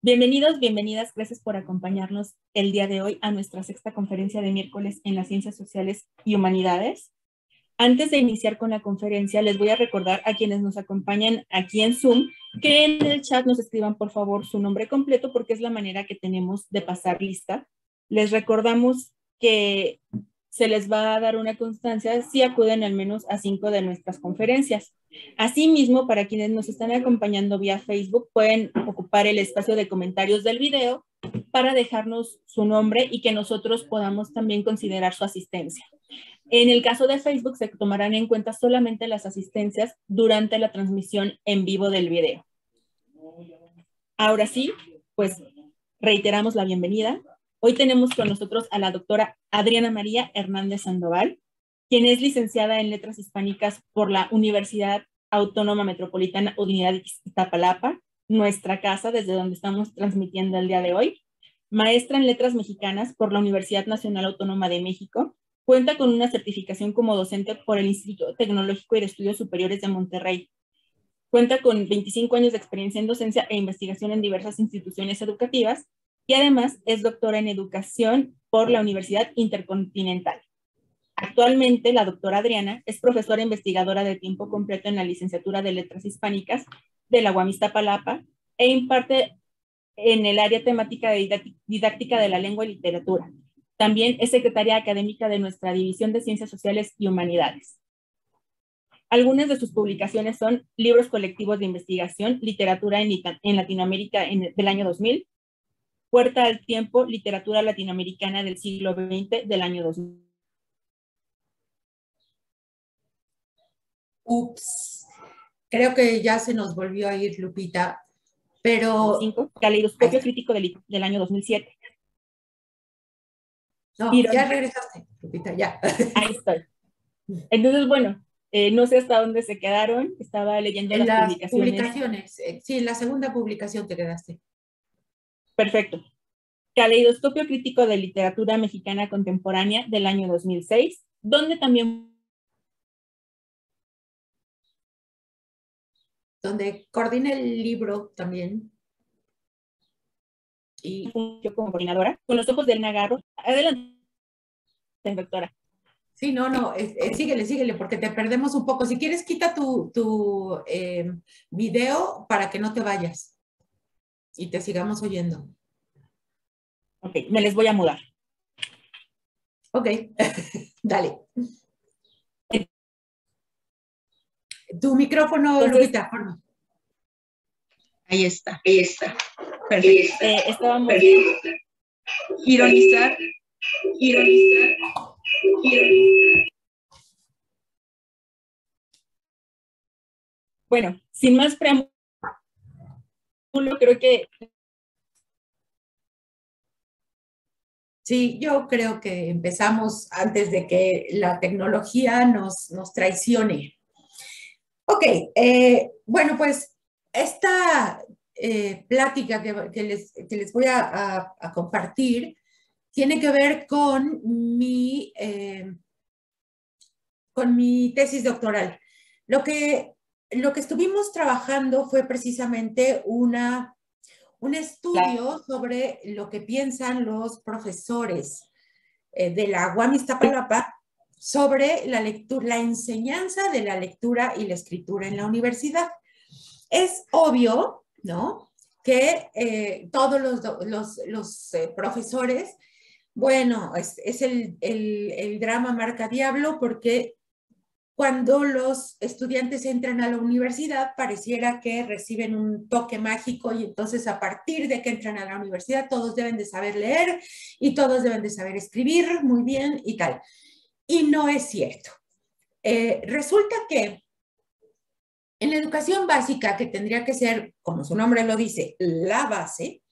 Bienvenidos, bienvenidas, gracias por acompañarnos el día de hoy a nuestra sexta conferencia de miércoles en las ciencias sociales y humanidades. Antes de iniciar con la conferencia, les voy a recordar a quienes nos acompañan aquí en Zoom que en el chat nos escriban por favor su nombre completo porque es la manera que tenemos de pasar lista. Les recordamos que se les va a dar una constancia si acuden al menos a cinco de nuestras conferencias. Asimismo, para quienes nos están acompañando vía Facebook, pueden ocupar el espacio de comentarios del video para dejarnos su nombre y que nosotros podamos también considerar su asistencia. En el caso de Facebook, se tomarán en cuenta solamente las asistencias durante la transmisión en vivo del video. Ahora sí, pues reiteramos la bienvenida. Hoy tenemos con nosotros a la doctora Adriana María Hernández Sandoval, quien es licenciada en Letras Hispánicas por la Universidad Autónoma Metropolitana Unidad de Iztapalapa, nuestra casa desde donde estamos transmitiendo el día de hoy. Maestra en Letras Mexicanas por la Universidad Nacional Autónoma de México. Cuenta con una certificación como docente por el Instituto Tecnológico y de Estudios Superiores de Monterrey. Cuenta con 25 años de experiencia en docencia e investigación en diversas instituciones educativas y además es doctora en educación por la Universidad Intercontinental. Actualmente, la doctora Adriana es profesora investigadora de tiempo completo en la licenciatura de Letras Hispánicas de la Guamista Palapa e imparte en el área temática de didáctica de la lengua y literatura. También es secretaria académica de nuestra División de Ciencias Sociales y Humanidades. Algunas de sus publicaciones son libros colectivos de investigación, literatura en, Latinoamérica del año 2000, Puerta al Tiempo, Literatura Latinoamericana del siglo XX del año 2000. Ups, creo que ya se nos volvió a ir Lupita, pero... Cinco, Caleidoscopio Crítico del, del, año 2007. No, ya regresaste, Lupita, ya. Ahí estoy. Entonces, bueno, eh, no sé hasta dónde se quedaron, estaba leyendo en las, publicaciones. publicaciones. Eh, sí, en la segunda publicación te quedaste. Perfecto. Caleidoscopio Crítico de Literatura Mexicana Contemporánea del año 2006, donde también... Donde coordina el libro también. Y yo como coordinadora, con los ojos de Nagarro. Adelante, doctora. Sí, no, no, síguele, síguele, porque te perdemos un poco. Si quieres, quita tu, tu eh, video para que no te vayas y te sigamos oyendo. Ok, me les voy a mudar. Ok, dale. Tu micrófono, Lupita, Ahí está, ahí está. Perfecto. Eh, estábamos... Ironizar, ironizar, ironizar. Bueno, sin más preámbulo, creo que Sí, yo creo que empezamos antes de que la tecnología nos, nos traicione. Ok, eh, bueno, pues esta eh, plática que, les, que, les, voy a, compartir tiene que ver con mi, eh, con mi tesis doctoral. Lo que, lo que estuvimos trabajando fue precisamente una un estudio sobre lo que piensan los profesores eh, de la UAM Iztapalapa sobre la, lectura, la enseñanza de la lectura y la escritura en la universidad. Es obvio, ¿no? Que eh, todos los, eh, profesores, bueno, es, el, el, drama marca diablo porque cuando los estudiantes entran a la universidad, pareciera que reciben un toque mágico y entonces a partir de que entran a la universidad, todos deben de saber leer y todos deben de saber escribir muy bien y tal. Y no es cierto. Eh, resulta que en la educación básica, que tendría que ser, como su nombre lo dice, la base,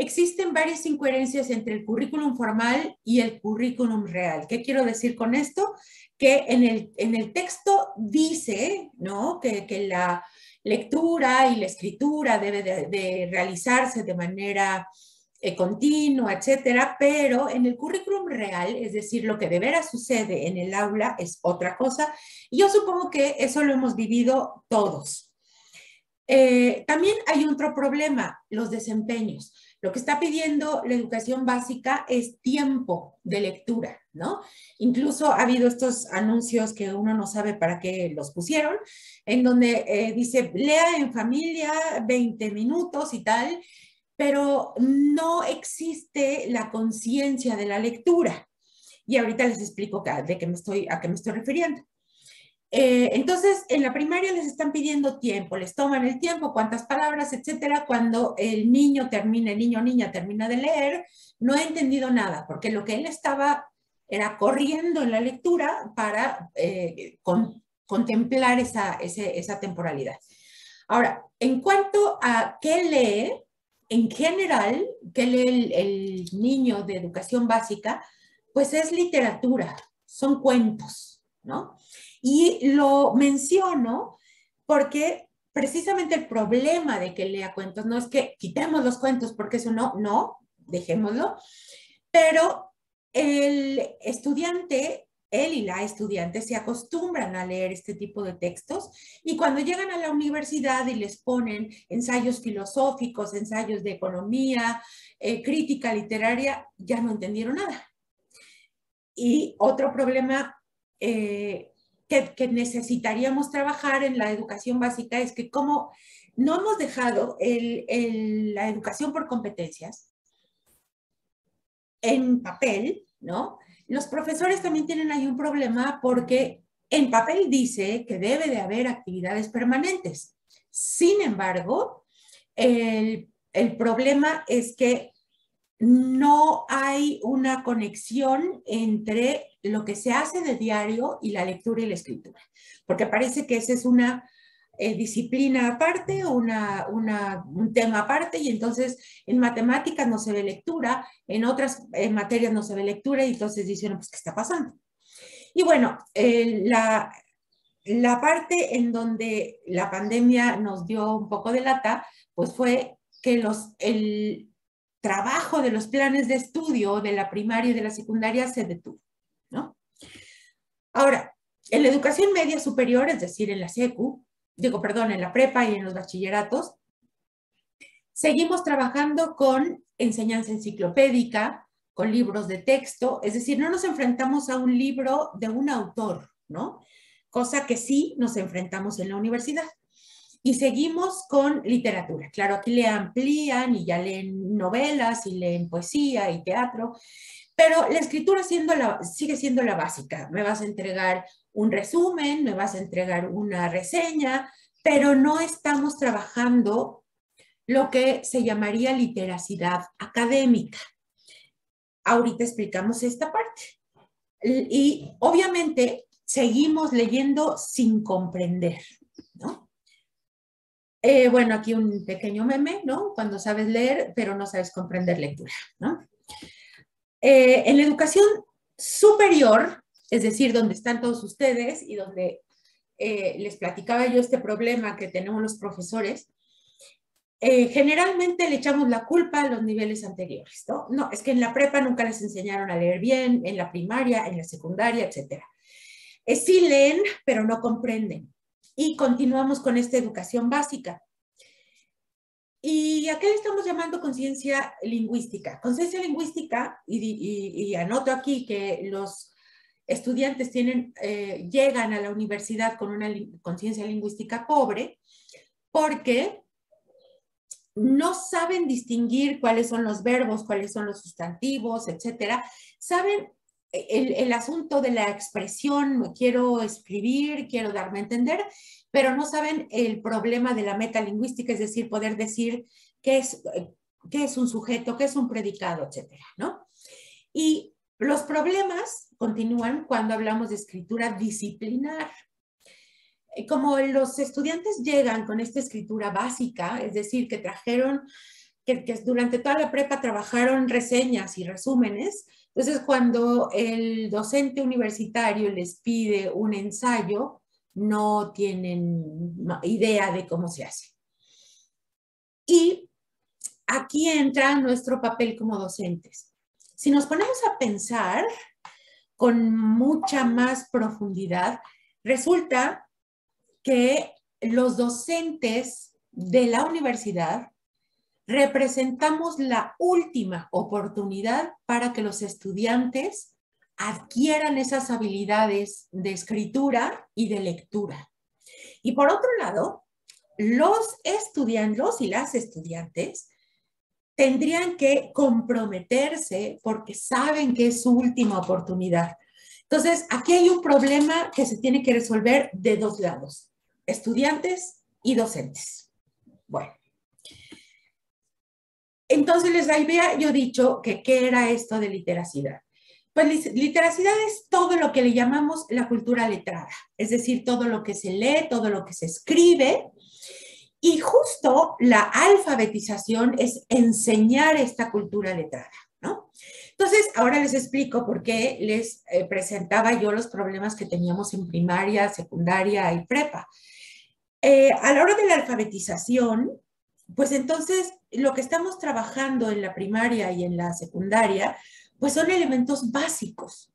existen varias incoherencias entre el currículum formal y el currículum real. ¿Qué quiero decir con esto? Que en el, en el texto dice ¿no? que, que la lectura y la escritura debe de, realizarse de manera eh, continua, etcétera, pero en el currículum real, es decir, lo que de veras sucede en el aula es otra cosa. Y yo supongo que eso lo hemos vivido todos. Eh, también hay otro problema, los desempeños. Lo que está pidiendo la educación básica es tiempo de lectura, ¿no? Incluso ha habido estos anuncios que uno no sabe para qué los pusieron, en donde eh, dice, lea en familia 20 minutos y tal, pero no existe la conciencia de la lectura. Y ahorita les explico de qué me estoy, a qué me estoy refiriendo. Eh, entonces, en la primaria les están pidiendo tiempo, les toman el tiempo, cuántas palabras, etcétera. Cuando el niño termina, el niño o niña termina de leer, no ha entendido nada, porque lo que él estaba era corriendo en la lectura para eh, contemplar esa, esa temporalidad. Ahora, en cuanto a qué lee, en general, qué lee el niño de educación básica, pues es literatura, son cuentos, ¿no? Y lo menciono porque precisamente el problema de que lea cuentos no es que quitemos los cuentos porque eso no, no, dejémoslo, pero el estudiante, él y la estudiante se acostumbran a leer este tipo de textos y cuando llegan a la universidad y les ponen ensayos filosóficos, ensayos de economía, eh, crítica literaria, ya no entendieron nada. Y otro problema eh, que, necesitaríamos trabajar en la educación básica es que como no hemos dejado la educación por competencias en papel, ¿no? Los profesores también tienen ahí un problema porque en papel dice que debe de haber actividades permanentes. Sin embargo, el, el problema es que no hay una conexión entre lo que se hace de diario y la lectura y la escritura, porque parece que esa es una eh, disciplina aparte, una, un tema aparte, y entonces en matemáticas no se ve lectura, en otras materias no se ve lectura, y entonces dicen, pues, ¿qué está pasando? Y bueno, la, la parte en donde la pandemia nos dio un poco de lata, pues fue que los, el, trabajo de los planes de estudio de la primaria y de la secundaria se detuvo, ¿no? Ahora, en la educación media superior, es decir, en la SECU, digo, perdón, en la prepa y en los bachilleratos, seguimos trabajando con enseñanza enciclopédica, con libros de texto, es decir, no nos enfrentamos a un libro de un autor, ¿no? Cosa que sí nos enfrentamos en la universidad. Y seguimos con literatura. Claro, aquí le amplían y ya leen novelas y leen poesía y teatro, pero la escritura siendo la, sigue siendo la básica. Me vas a entregar un resumen, me vas a entregar una reseña, pero no estamos trabajando lo que se llamaría literacidad académica. Ahorita explicamos esta parte. Y obviamente seguimos leyendo sin comprender. Eh, bueno, aquí un pequeño meme, ¿no? Cuando sabes leer, pero no sabes comprender lectura, ¿no? Eh, en la educación superior, es decir, donde están todos ustedes y donde eh, les platicaba yo este problema que tenemos los profesores, generalmente le echamos la culpa a los niveles anteriores, ¿no? No, es que en la prepa nunca les enseñaron a leer bien, en la primaria, en la secundaria, etc. sí leen, pero no comprenden y continuamos con esta educación básica. ¿Y a qué le estamos llamando conciencia lingüística? Conciencia lingüística, y, anoto aquí que los estudiantes tienen, eh, llegan a la universidad con una conciencia lingüística pobre porque no saben distinguir cuáles son los verbos, cuáles son los sustantivos, etcétera. Saben el, asunto de la expresión, quiero escribir, quiero darme a entender, pero no saben el problema de la metalingüística, es decir, poder decir qué es, qué es un sujeto, qué es un predicado, etcétera, ¿no? Y los problemas continúan cuando hablamos de escritura disciplinar. Como los estudiantes llegan con esta escritura básica, es decir, que trajeron, que, que durante toda la prepa trabajaron reseñas y resúmenes, entonces, cuando el docente universitario les pide un ensayo, no tienen idea de cómo se hace. Y aquí entra nuestro papel como docentes. Si nos ponemos a pensar con mucha más profundidad, resulta que los docentes de la universidad representamos la última oportunidad para que los estudiantes adquieran esas habilidades de escritura y de lectura. Y por otro lado, los estudiantes, y las estudiantes tendrían que comprometerse porque saben que es su última oportunidad. Entonces, aquí hay un problema que se tiene que resolver de dos lados, estudiantes y docentes. Bueno. Entonces, les había yo dicho que qué era esto de literacidad. Pues literacidad es todo lo que le llamamos la cultura letrada, es decir, todo lo que se lee, todo lo que se escribe, y justo la alfabetización es enseñar esta cultura letrada, ¿no? Entonces, ahora les explico por qué les eh, presentaba yo los problemas que teníamos en primaria, secundaria y prepa. Eh, a la hora de la alfabetización, pues entonces lo que estamos trabajando en la primaria y en la secundaria, pues son elementos básicos,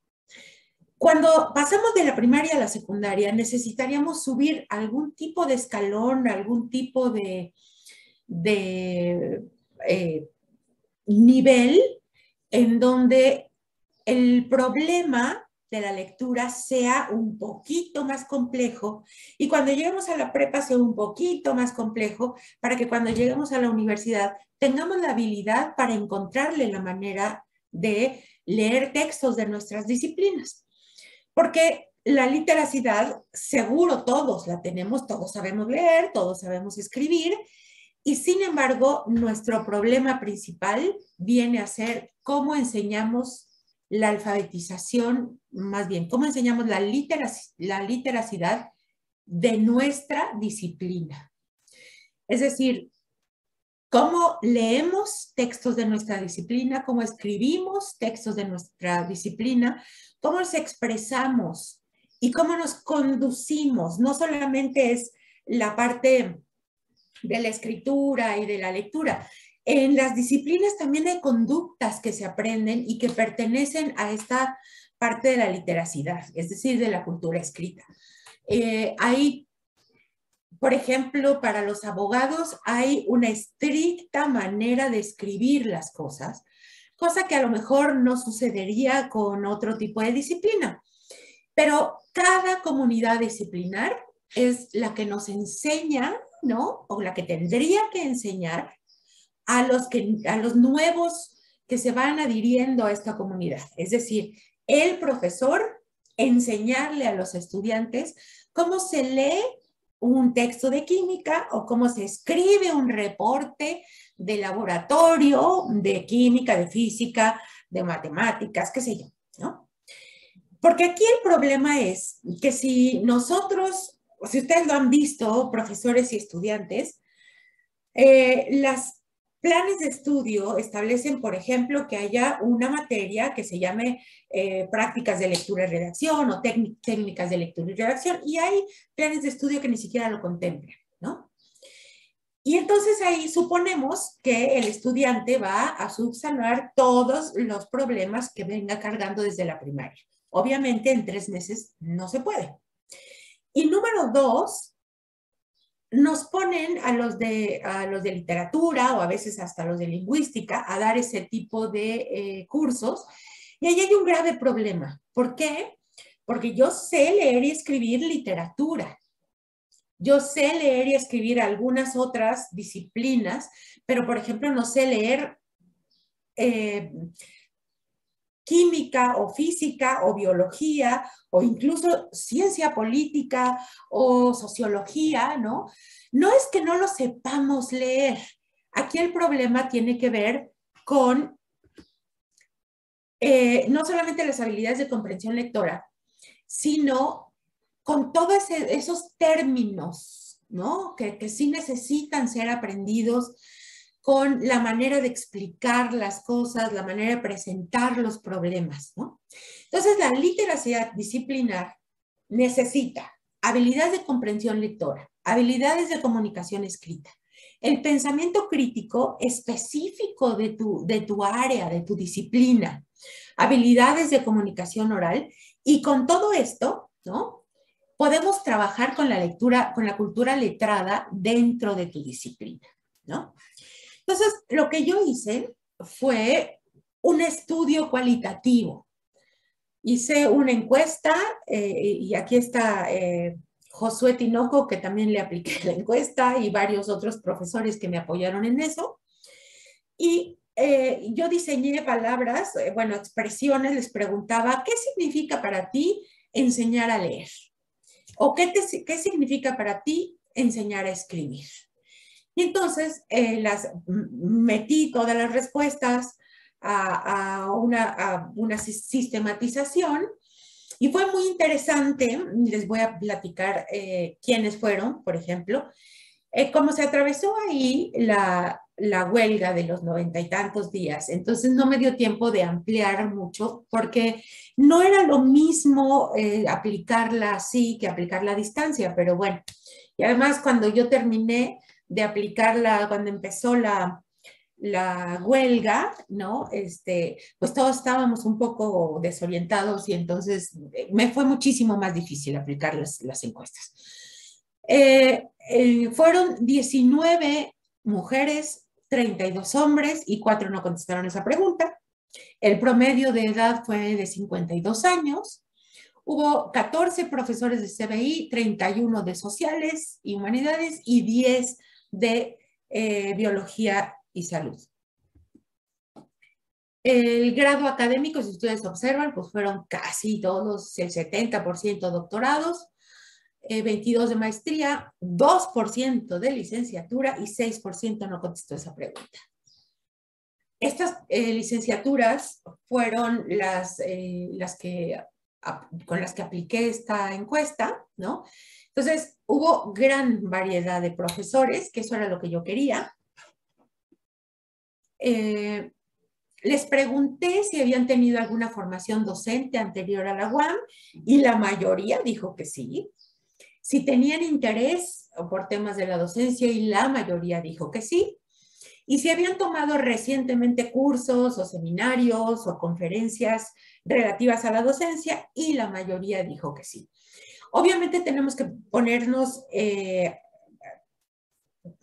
cuando pasamos de la primaria a la secundaria, necesitaríamos subir algún tipo de escalón, algún tipo de, eh, nivel en donde el problema de la lectura sea un poquito más complejo y cuando lleguemos a la prepa sea un poquito más complejo para que cuando lleguemos a la universidad tengamos la habilidad para encontrarle la manera de leer textos de nuestras disciplinas. Porque la literacidad, seguro todos la tenemos, todos sabemos leer, todos sabemos escribir, y sin embargo, nuestro problema principal viene a ser cómo enseñamos la alfabetización, más bien, cómo enseñamos la, la literacidad de nuestra disciplina. Es decir, cómo leemos textos de nuestra disciplina, cómo escribimos textos de nuestra disciplina, cómo nos expresamos y cómo nos conducimos. No solamente es la parte de la escritura y de la lectura. En las disciplinas también hay conductas que se aprenden y que pertenecen a esta parte de la literacidad, es decir, de la cultura escrita. Eh, hay, por ejemplo, para los abogados hay una estricta manera de escribir las cosas cosa que a lo mejor no sucedería con otro tipo de disciplina. Pero cada comunidad disciplinar es la que nos enseña, ¿no? O la que tendría que enseñar a los, que, a los nuevos que se van adhiriendo a esta comunidad. Es decir, el profesor enseñarle a los estudiantes cómo se lee un texto de química o cómo se escribe un reporte de laboratorio, de química, de física, de matemáticas, qué sé yo, ¿no? Porque aquí el problema es que si nosotros, si ustedes lo han visto, profesores y estudiantes, eh, las planes de estudio establecen, por ejemplo, que haya una materia que se llame eh, prácticas de lectura y redacción o técnicas de lectura y redacción, y hay planes de estudio que ni siquiera lo contemplan, ¿no? Y entonces ahí suponemos que el estudiante va a subsanar todos los problemas que venga cargando desde la primaria. Obviamente en tres meses no se puede. Y número dos, nos ponen a los, de, a los de literatura o a veces hasta los de lingüística a dar ese tipo de eh, cursos. Y ahí hay un grave problema. ¿Por qué? Porque yo sé leer y escribir literatura, yo sé leer y escribir algunas otras disciplinas, pero por ejemplo no sé leer eh, química o física o biología o incluso ciencia política o sociología, ¿no? No es que no lo sepamos leer. Aquí el problema tiene que ver con eh, no solamente las habilidades de comprensión lectora, sino con todos esos términos, ¿no? Que, que sí necesitan ser aprendidos con la manera de explicar las cosas, la manera de presentar los problemas, ¿no? Entonces, la literacia disciplinar necesita habilidades de comprensión lectora, habilidades de comunicación escrita, el pensamiento crítico específico de tu, de tu área, de tu disciplina, habilidades de comunicación oral, y con todo esto, ¿no? podemos trabajar con la lectura, con la cultura letrada dentro de tu disciplina, ¿no? Entonces, lo que yo hice fue un estudio cualitativo. Hice una encuesta eh, y aquí está eh, Josué Tinoco, que también le apliqué la encuesta, y varios otros profesores que me apoyaron en eso. Y eh, yo diseñé palabras, bueno, expresiones, les preguntaba, ¿qué significa para ti enseñar a leer? ¿O qué, qué significa para ti enseñar a escribir? Y entonces eh, las metí todas las respuestas a, una, una, sistematización y fue muy interesante. Les voy a platicar eh, quiénes fueron, por ejemplo. Eh, como se atravesó ahí la, la huelga de los noventa y tantos días, entonces no me dio tiempo de ampliar mucho porque no era lo mismo aplicarla así que aplicarla a distancia, pero bueno, y además cuando yo terminé, de aplicarla cuando empezó la, la huelga, ¿no? Este, pues todos estábamos un poco desorientados y entonces eh, me fue muchísimo más difícil aplicar las, las encuestas. Eh, eh, fueron 19 mujeres, 32 hombres y 4 no contestaron esa pregunta. El promedio de edad fue de 52 años. Hubo 14 profesores de CBI, 31 de sociales y humanidades y 10 de eh, biología y salud. El grado académico, si ustedes observan, pues fueron casi todos, el 70% doctorados, 22 eh, de maestría, 2% de licenciatura y 6% no contestó esa pregunta. Estas eh, licenciaturas fueron las, las que, con las que apliqué esta encuesta, ¿no? Entonces, hubo gran variedad de profesores, que eso era lo que yo quería. Eh, les pregunté si habían tenido alguna formación docente anterior a la UAM y la mayoría dijo que sí. Si tenían interés por temas de la docencia y la mayoría dijo que sí. Y si habían tomado recientemente cursos o seminarios o conferencias relativas a la docencia y la mayoría dijo que sí. Obviamente tenemos que ponernos, eh,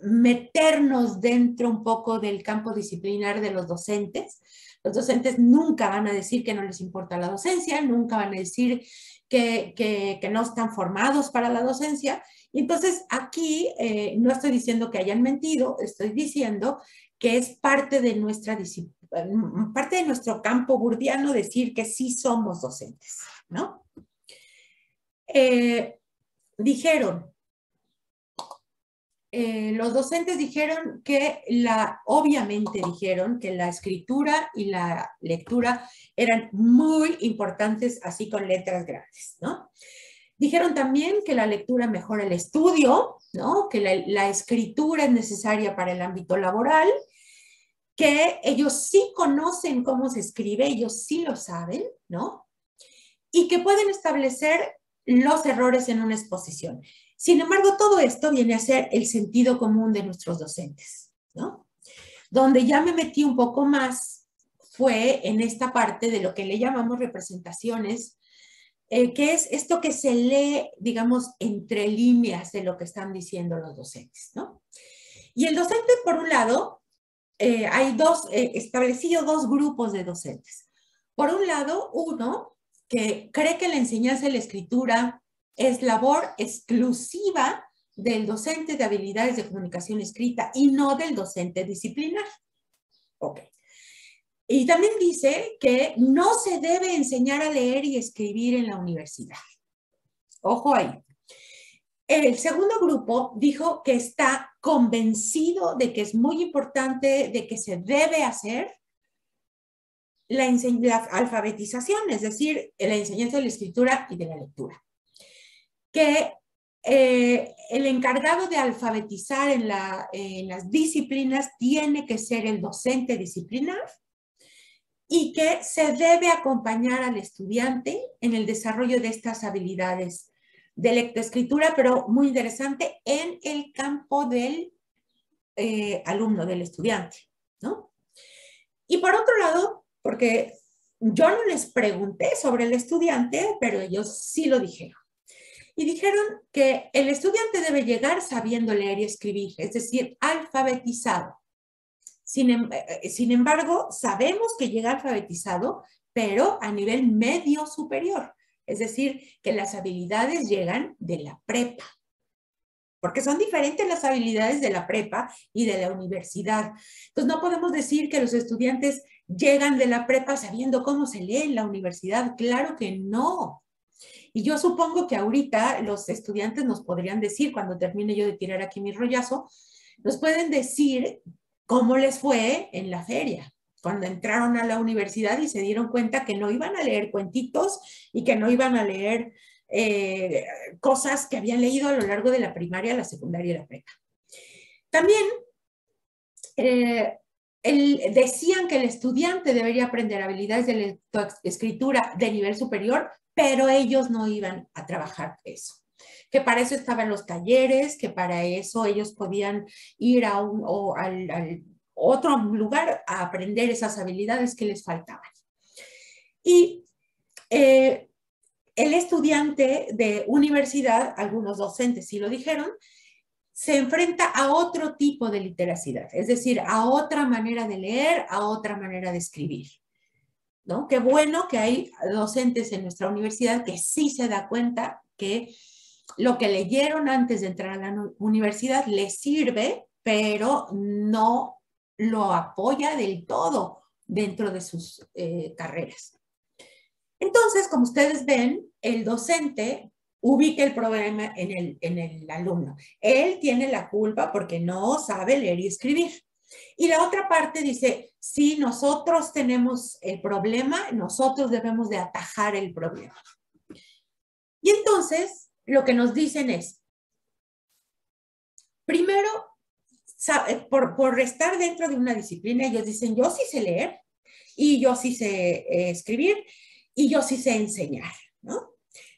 meternos dentro un poco del campo disciplinar de los docentes. Los docentes nunca van a decir que no les importa la docencia, nunca van a decir que, no están formados para la docencia. Y entonces aquí eh, no estoy diciendo que hayan mentido, estoy diciendo que es parte de nuestra parte de nuestro campo burdiano decir que sí somos docentes, ¿no? Eh, dijeron, eh, los docentes dijeron que la, obviamente dijeron que la escritura y la lectura eran muy importantes, así con letras grandes, ¿no? Dijeron también que la lectura mejora el estudio, ¿no? Que la, la escritura es necesaria para el ámbito laboral, que ellos sí conocen cómo se escribe, ellos sí lo saben, ¿no? Y que pueden establecer los errores en una exposición. Sin embargo, todo esto viene a ser el sentido común de nuestros docentes, ¿no? Donde ya me metí un poco más fue en esta parte de lo que le llamamos representaciones, eh, que es esto que se lee, digamos, entre líneas de lo que están diciendo los docentes, ¿no? Y el docente, por un lado, eh, hay dos, eh, establecido dos grupos de docentes. Por un lado, uno que cree que la enseñanza de la escritura es labor exclusiva del docente de habilidades de comunicación escrita y no del docente disciplinar. Ok. Y también dice que no se debe enseñar a leer y escribir en la universidad. Ojo ahí. El segundo grupo dijo que está convencido de que es muy importante, de que se debe hacer, la, alfabetización, es decir, la enseñanza de la escritura y de la lectura. Que eh, el encargado de alfabetizar en, las disciplinas tiene que ser el docente disciplinar y que se debe acompañar al estudiante en el desarrollo de estas habilidades de lectoescritura, pero muy interesante, en el campo del eh, alumno, del estudiante, ¿no? Y por otro lado, porque yo no les pregunté sobre el estudiante, pero ellos sí lo dijeron. y dijeron que el estudiante debe llegar sabiendo leer y escribir, es decir, alfabetizado. Sin, em, eh, sin embargo, sabemos que llega alfabetizado, pero a nivel medio superior, es decir, que las habilidades llegan de la prepa, porque son diferentes las habilidades de la prepa y de la universidad. Entonces, no podemos decir que los estudiantes llegan de la prepa sabiendo cómo se lee en la universidad. Claro que no. Y yo supongo que ahorita los estudiantes nos podrían decir, cuando termine yo de tirar aquí mi rollazo, nos pueden decir cómo les fue en la feria, cuando entraron a la universidad y se dieron cuenta que no iban a leer cuentitos y que no iban a leer eh, cosas que habían leído a lo largo de la primaria, la secundaria y la prepa. También eh, decían que el estudiante debería aprender habilidades de escritura de nivel superior, pero ellos no iban a trabajar eso. Que para eso estaban los talleres, que para eso ellos podían ir a un, o al, otro lugar a aprender esas habilidades que les faltaban. Y eh, el estudiante de universidad, algunos docentes sí lo dijeron, se enfrenta a otro tipo de literacidad, es decir, a otra manera de leer, a otra manera de escribir. ¿no? Qué bueno que hay docentes en nuestra universidad que sí se da cuenta que lo que leyeron antes de entrar a la universidad les sirve, pero no lo apoya del todo dentro de sus eh, carreras. Entonces, como ustedes ven, el docente ubica el problema en el, en el alumno. Él tiene la culpa porque no sabe leer y escribir. Y la otra parte dice, si nosotros tenemos el problema, nosotros debemos de atajar el problema. Y entonces, lo que nos dicen es, primero, por, por estar dentro de una disciplina, ellos dicen, yo sí sé leer y yo sí sé eh, escribir y yo sí sé enseñar, ¿no?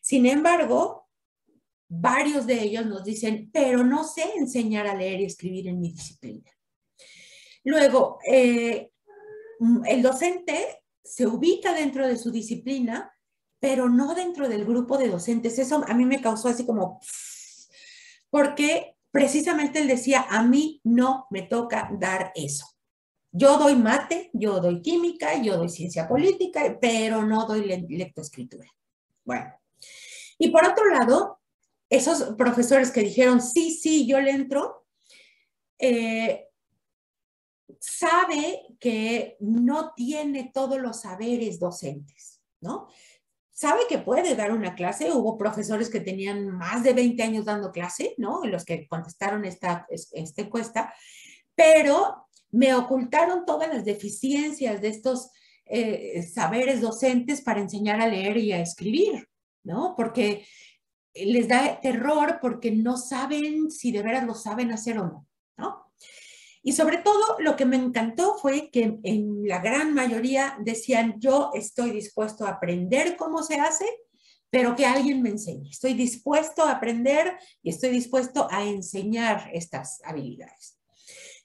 Sin embargo, varios de ellos nos dicen, pero no sé enseñar a leer y escribir en mi disciplina. Luego, eh, el docente se ubica dentro de su disciplina, pero no dentro del grupo de docentes. Eso a mí me causó así como, porque precisamente él decía, a mí no me toca dar eso. Yo doy mate, yo doy química, yo doy ciencia política, pero no doy lectoescritura. Bueno, y por otro lado, esos profesores que dijeron, sí, sí, yo le entro, eh, sabe que no tiene todos los saberes docentes, ¿no? Sabe que puede dar una clase, hubo profesores que tenían más de 20 años dando clase, ¿no? Los que contestaron esta, esta encuesta, pero me ocultaron todas las deficiencias de estos eh, saberes docentes para enseñar a leer y a escribir, ¿no? Porque les da terror porque no saben si de veras lo saben hacer o no, ¿no? Y sobre todo lo que me encantó fue que en la gran mayoría decían, yo estoy dispuesto a aprender cómo se hace, pero que alguien me enseñe. Estoy dispuesto a aprender y estoy dispuesto a enseñar estas habilidades.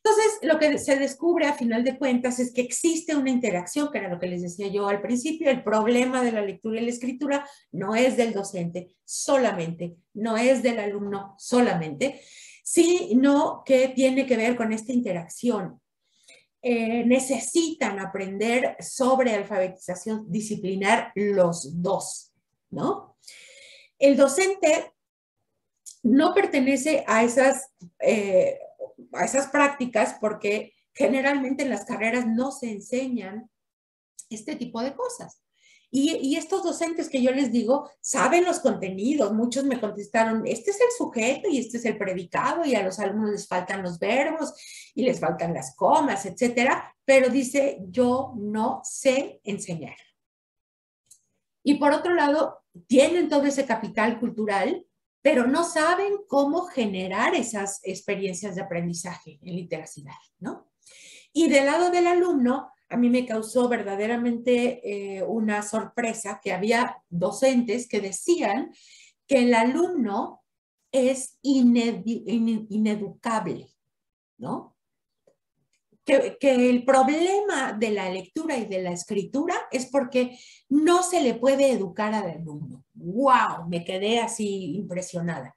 Entonces, lo que se descubre a final de cuentas es que existe una interacción, que era lo que les decía yo al principio, el problema de la lectura y la escritura no es del docente solamente, no es del alumno solamente, sino que tiene que ver con esta interacción. Eh, necesitan aprender sobre alfabetización disciplinar los dos, ¿no? El docente no pertenece a esas, eh, a esas prácticas porque generalmente en las carreras no se enseñan este tipo de cosas. Y, estos docentes que yo les digo saben los contenidos. Muchos me contestaron, este es el sujeto y este es el predicado y a los alumnos les faltan los verbos y les faltan las comas, etcétera. Pero dice, yo no sé enseñar. Y por otro lado, tienen todo ese capital cultural, pero no saben cómo generar esas experiencias de aprendizaje en literacidad, ¿no? Y del lado del alumno, a mí me causó verdaderamente eh, una sorpresa que había docentes que decían que el alumno es ineducable, ¿no? Que, que, el problema de la lectura y de la escritura es porque no se le puede educar al alumno, wow, me quedé así impresionada.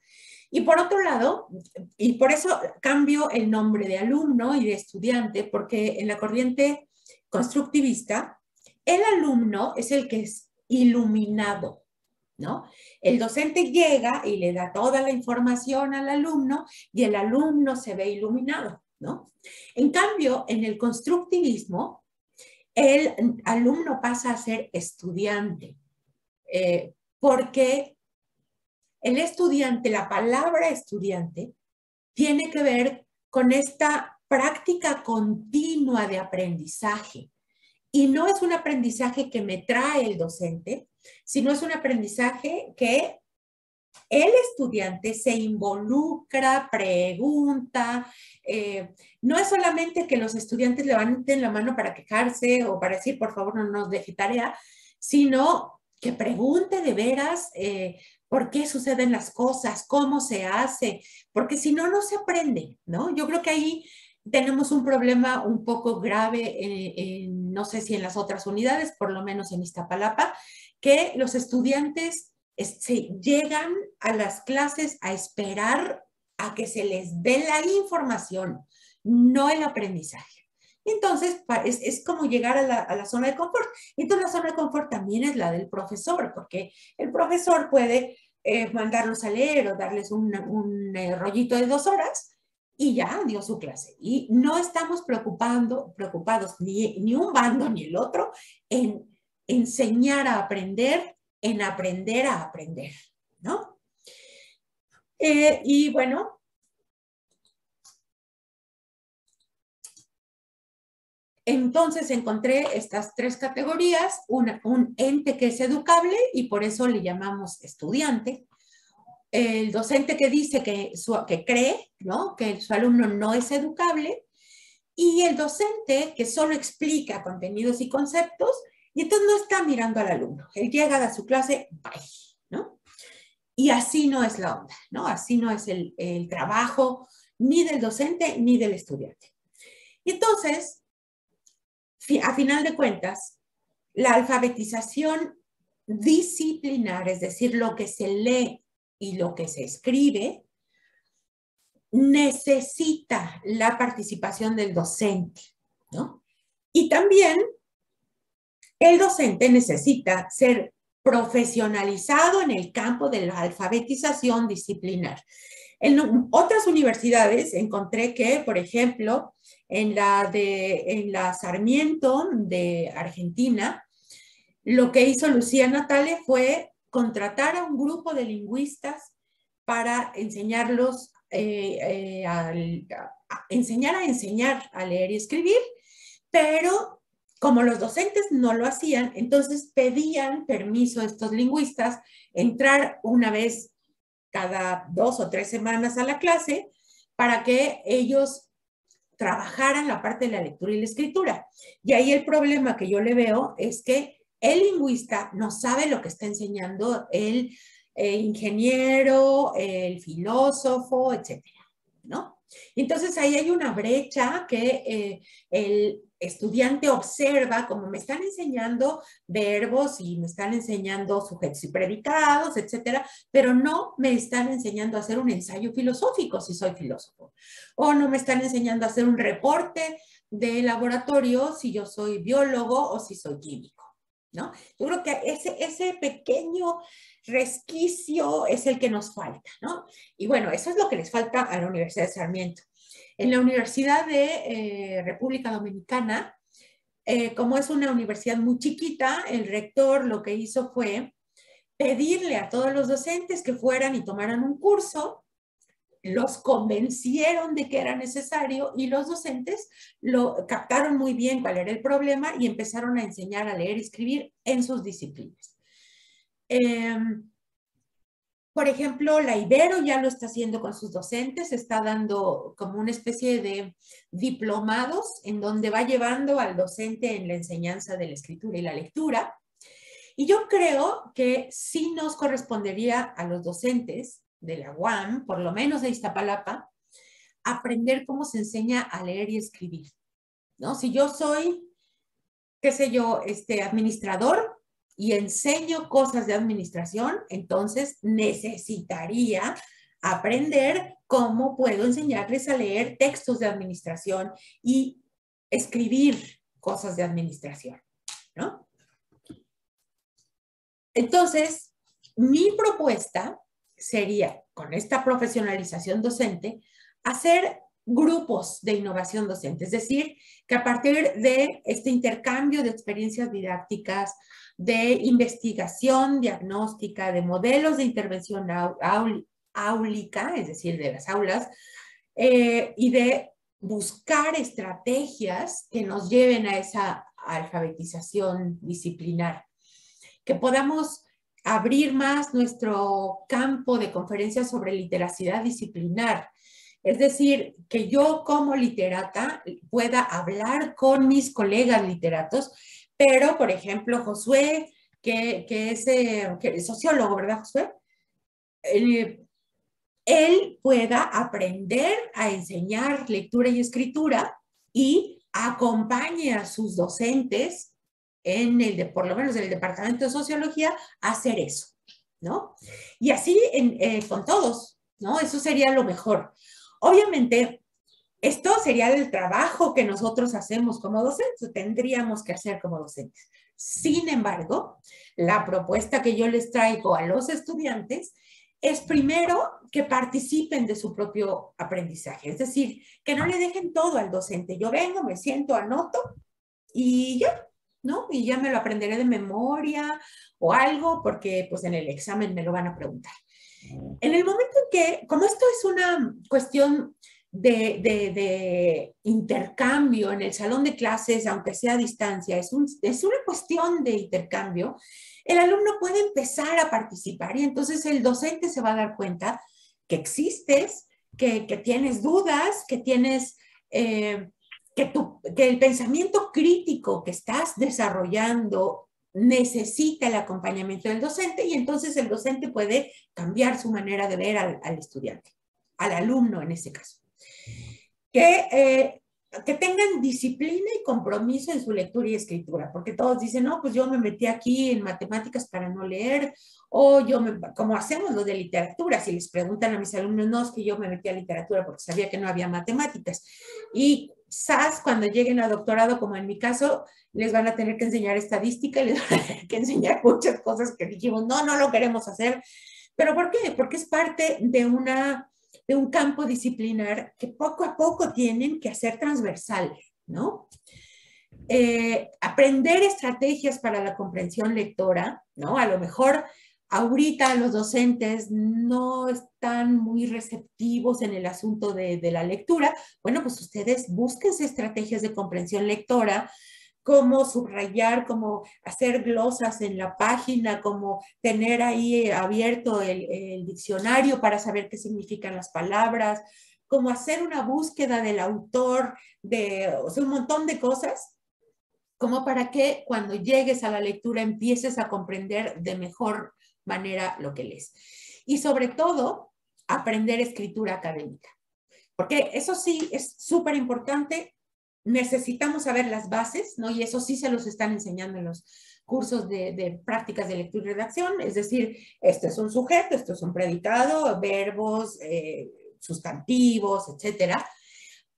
Y por otro lado, y por eso cambio el nombre de alumno y de estudiante, porque en la corriente constructivista, el alumno es el que es iluminado, ¿no? El docente llega y le da toda la información al alumno y el alumno se ve iluminado, ¿no? En cambio, en el constructivismo, el alumno pasa a ser estudiante, eh, porque el estudiante, la palabra estudiante, tiene que ver con esta práctica continua de aprendizaje. Y no es un aprendizaje que me trae el docente, sino es un aprendizaje que el estudiante se involucra, pregunta. Eh, no es solamente que los estudiantes levanten la mano para quejarse o para decir, por favor, no nos deje tarea, sino que pregunte de veras eh, por qué suceden las cosas, cómo se hace, porque si no, no se aprende, ¿no? Yo creo que ahí tenemos un problema un poco grave, no sé si en las otras unidades, por lo menos en Iztapalapa, que los estudiantes se llegan a las clases a esperar a que se les dé la información, no el aprendizaje. Entonces, es, como llegar a la, zona de confort. Entonces, la zona de confort también es la del profesor, porque el profesor puede eh, mandarlos a leer o darles un, eh, rollito de dos horas y ya dio su clase. Y no estamos preocupando, preocupados ni, ni un bando ni el otro en enseñar a aprender, en aprender a aprender, ¿no? Eh, y bueno, Entonces encontré estas tres categorías, un ente que es educable y por eso le llamamos estudiante, el docente que dice que, que cree ¿no? que su alumno no es educable y el docente que solo explica contenidos y conceptos y entonces no está mirando al alumno. Él llega a su clase, bye, ¿no? Y así no es la onda, ¿no? Así no es el, el trabajo ni del docente ni del estudiante. Y entonces, a final de cuentas, la alfabetización disciplinar, es decir, lo que se lee y lo que se escribe, necesita la participación del docente, ¿no? Y también el docente necesita ser profesionalizado en el campo de la alfabetización disciplinar. En otras universidades encontré que, por ejemplo, en la, de, en la Sarmiento de Argentina, lo que hizo Lucía Natale fue contratar a un grupo de lingüistas para enseñarlos, eh, eh, enseñar a enseñar a leer y escribir, pero como los docentes no lo hacían, entonces pedían permiso a estos lingüistas entrar una vez cada dos o tres semanas a la clase para que ellos trabajaran la parte de la lectura y la escritura. Y ahí el problema que yo le veo es que el lingüista no sabe lo que está enseñando el, eh, ingeniero, el filósofo, etcétera, ¿no? Entonces ahí hay una brecha que eh, el estudiante observa como me están enseñando verbos y me están enseñando sujetos y predicados, etcétera, pero no me están enseñando a hacer un ensayo filosófico si soy filósofo, o no me están enseñando a hacer un reporte de laboratorio si yo soy biólogo o si soy químico, ¿no? Yo creo que ese, ese pequeño resquicio es el que nos falta, ¿no? Y bueno, eso es lo que les falta a la Universidad de Sarmiento. En la Universidad de eh, República Dominicana, eh, como es una universidad muy chiquita, el rector lo que hizo fue pedirle a todos los docentes que fueran y tomaran un curso, los convencieron de que era necesario y los docentes lo captaron muy bien cuál era el problema y empezaron a enseñar a leer y escribir en sus disciplinas. Em, por ejemplo, la Ibero ya lo está haciendo con sus docentes, está dando como una especie de diplomados en donde va llevando al docente en la enseñanza de la escritura y la lectura. Y yo creo que sí nos correspondería a los docentes de la UAM, por lo menos de Iztapalapa, aprender cómo se enseña a leer y escribir. ¿no? Si yo soy, qué sé yo, este administrador, y enseño cosas de administración, entonces necesitaría aprender cómo puedo enseñarles a leer textos de administración y escribir cosas de administración, ¿no? Entonces, mi propuesta sería, con esta profesionalización docente, hacer grupos de innovación docente, es decir, que a partir de este intercambio de experiencias didácticas, de investigación diagnóstica, de modelos de intervención áulica, es decir, de las aulas, eh, y de buscar estrategias que nos lleven a esa alfabetización disciplinar, que podamos abrir más nuestro campo de conferencias sobre literacidad disciplinar, es decir, que yo como literata pueda hablar con mis colegas literatos, pero, por ejemplo, Josué, que, es, eh, sociólogo, ¿verdad, Josué? Él pueda aprender a enseñar lectura y escritura y acompañe a sus docentes en el, por lo menos en el departamento de sociología, a hacer eso, ¿no? Y así eh, con todos, ¿no? Eso sería lo mejor. Obviamente, esto sería el trabajo que nosotros hacemos como docentes, tendríamos que hacer como docentes. Sin embargo, la propuesta que yo les traigo a los estudiantes es primero que participen de su propio aprendizaje, es decir, que no le dejen todo al docente. Yo vengo, me siento, anoto y ya, ¿no? Y ya me lo aprenderé de memoria o algo porque pues en el examen me lo van a preguntar. En el momento en que, como esto es una cuestión de, intercambio en el salón de clases, aunque sea a distancia, es, una cuestión de intercambio, el alumno puede empezar a participar y entonces el docente se va a dar cuenta que existes, que, tienes dudas, que tienes... Eh, que el pensamiento crítico que estás desarrollando necesita el acompañamiento del docente y entonces el docente puede cambiar su manera de ver al, estudiante, al alumno en ese caso. Que, eh, que tengan disciplina y compromiso en su lectura y escritura, porque todos dicen, no, pues yo me metí aquí en matemáticas para no leer, o yo, me, como hacemos lo de literatura, si les preguntan a mis alumnos, no, es que yo me metí a literatura porque sabía que no había matemáticas. Y SAS, cuando lleguen a doctorado, como en mi caso, les van a tener que enseñar estadística les van a tener que enseñar muchas cosas que dijimos, no, no lo queremos hacer. ¿Pero por qué? Porque es parte de, una, de un campo disciplinar que poco a poco tienen que hacer transversal, ¿no? Eh, aprender estrategias para la comprensión lectora, ¿no? A lo mejor Ahorita los docentes no están muy receptivos en el asunto de, la lectura. Bueno, pues ustedes busquen estrategias de comprensión lectora, cómo subrayar, cómo hacer glosas en la página, cómo tener ahí abierto el, diccionario para saber qué significan las palabras, cómo hacer una búsqueda del autor, de un montón de cosas, como para que cuando llegues a la lectura empieces a comprender de mejor manera lo que lees. Y sobre todo, aprender escritura académica. Porque eso sí es súper importante. Necesitamos saber las bases, ¿no? Y eso sí se los están enseñando en los cursos de, prácticas de lectura y redacción. Es decir, esto es un sujeto, esto es un predicado, verbos, eh, sustantivos, etcétera.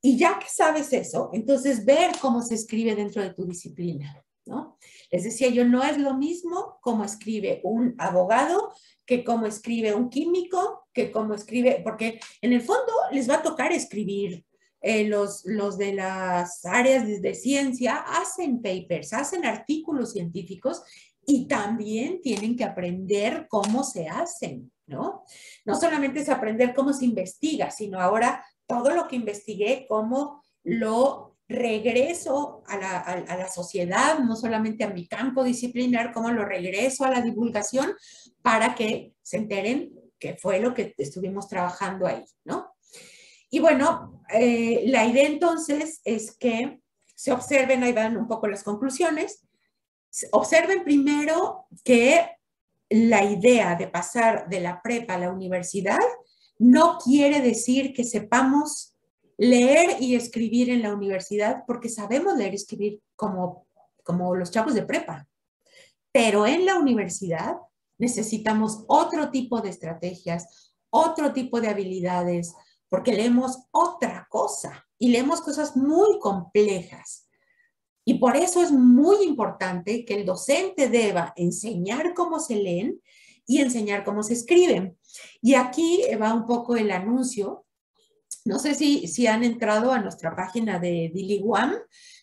Y ya que sabes eso, entonces ver cómo se escribe dentro de tu disciplina, ¿no? Les decía yo, no es lo mismo como escribe un abogado que como escribe un químico, que como escribe, porque en el fondo les va a tocar escribir. Eh, los, los de las áreas de, de ciencia hacen papers, hacen artículos científicos y también tienen que aprender cómo se hacen, ¿no? No solamente es aprender cómo se investiga, sino ahora todo lo que investigué, cómo lo regreso a la, sociedad, no solamente a mi campo disciplinar, como lo regreso a la divulgación para que se enteren que fue lo que estuvimos trabajando ahí, ¿no? Y bueno, eh, la idea entonces es que se observen, ahí van un poco las conclusiones, observen primero que la idea de pasar de la prepa a la universidad no quiere decir que sepamos leer y escribir en la universidad porque sabemos leer y escribir como, como los chavos de prepa. pero en la universidad necesitamos otro tipo de estrategias, otro tipo de habilidades, porque leemos otra cosa y leemos cosas muy complejas. Y por eso es muy importante que el docente deba enseñar cómo se leen y enseñar cómo se escriben. Y aquí va un poco el anuncio. No sé si, si han entrado a nuestra página de DiliWam,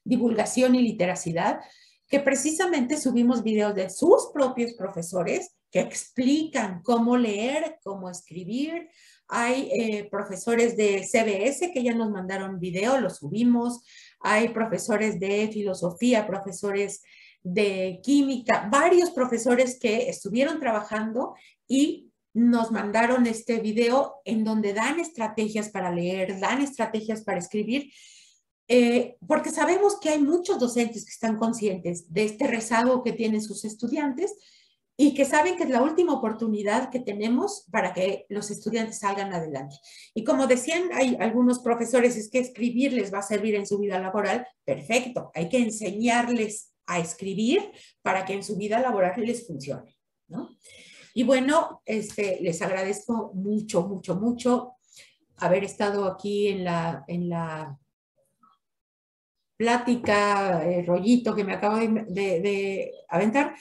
Divulgación y Literacidad, que precisamente subimos videos de sus propios profesores que explican cómo leer, cómo escribir. Hay eh, profesores de CBS que ya nos mandaron video, lo subimos. Hay profesores de filosofía, profesores de química, varios profesores que estuvieron trabajando y nos mandaron este video en donde dan estrategias para leer, dan estrategias para escribir, eh, porque sabemos que hay muchos docentes que están conscientes de este rezago que tienen sus estudiantes y que saben que es la última oportunidad que tenemos para que los estudiantes salgan adelante. Y como decían, hay algunos profesores, es que escribir les va a servir en su vida laboral. Perfecto, hay que enseñarles a escribir para que en su vida laboral les funcione, ¿no? Y bueno, este, les agradezco mucho, mucho, mucho haber estado aquí en la, en la plática, el rollito que me acabo de, de aventar,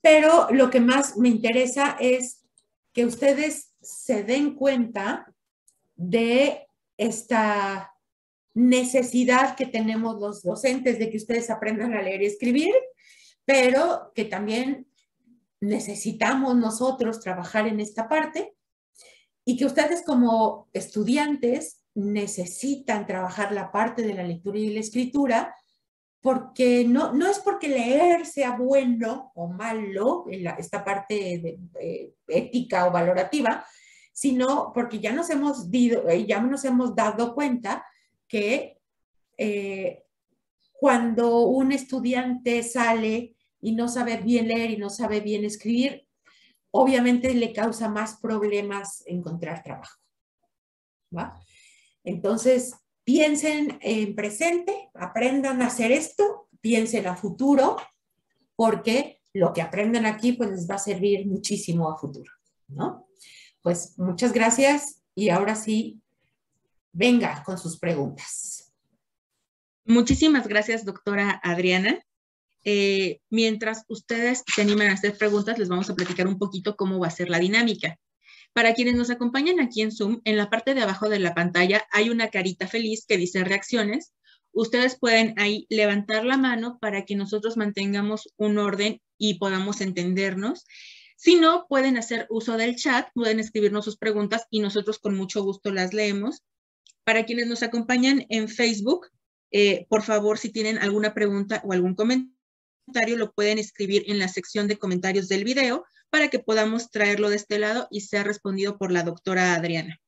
pero lo que más me interesa es que ustedes se den cuenta de esta necesidad que tenemos los docentes de que ustedes aprendan a leer y escribir, pero que también necesitamos nosotros trabajar en esta parte y que ustedes como estudiantes necesitan trabajar la parte de la lectura y la escritura porque no, no es porque leer sea bueno o malo, en esta parte de, ética o valorativa, sino porque ya nos hemos, eh, ya nos hemos dado cuenta que eh, cuando un estudiante sale y no sabe bien leer y no sabe bien escribir, obviamente le causa más problemas encontrar trabajo. Entonces, piensen en presente, aprendan a hacer esto, piensen a futuro, porque lo que aprenden aquí pues les va a servir muchísimo a futuro, ¿no? Pues muchas gracias y ahora sí venga con sus preguntas. Muchísimas gracias, doctora Adriana. Eh, mientras ustedes se animan a hacer preguntas, les vamos a platicar un poquito cómo va a ser la dinámica. Para quienes nos acompañan aquí en Zoom, en la parte de abajo de la pantalla hay una carita feliz que dice reacciones. Ustedes pueden ahí levantar la mano para que nosotros mantengamos un orden y podamos entendernos. Si no, pueden hacer uso del chat, pueden escribirnos sus preguntas y nosotros con mucho gusto las leemos. Para quienes nos acompañan en Facebook, eh, por favor, si tienen alguna pregunta o algún comentario, lo pueden escribir en la sección de comentarios del video para que podamos traerlo de este lado y sea respondido por la doctora Adriana.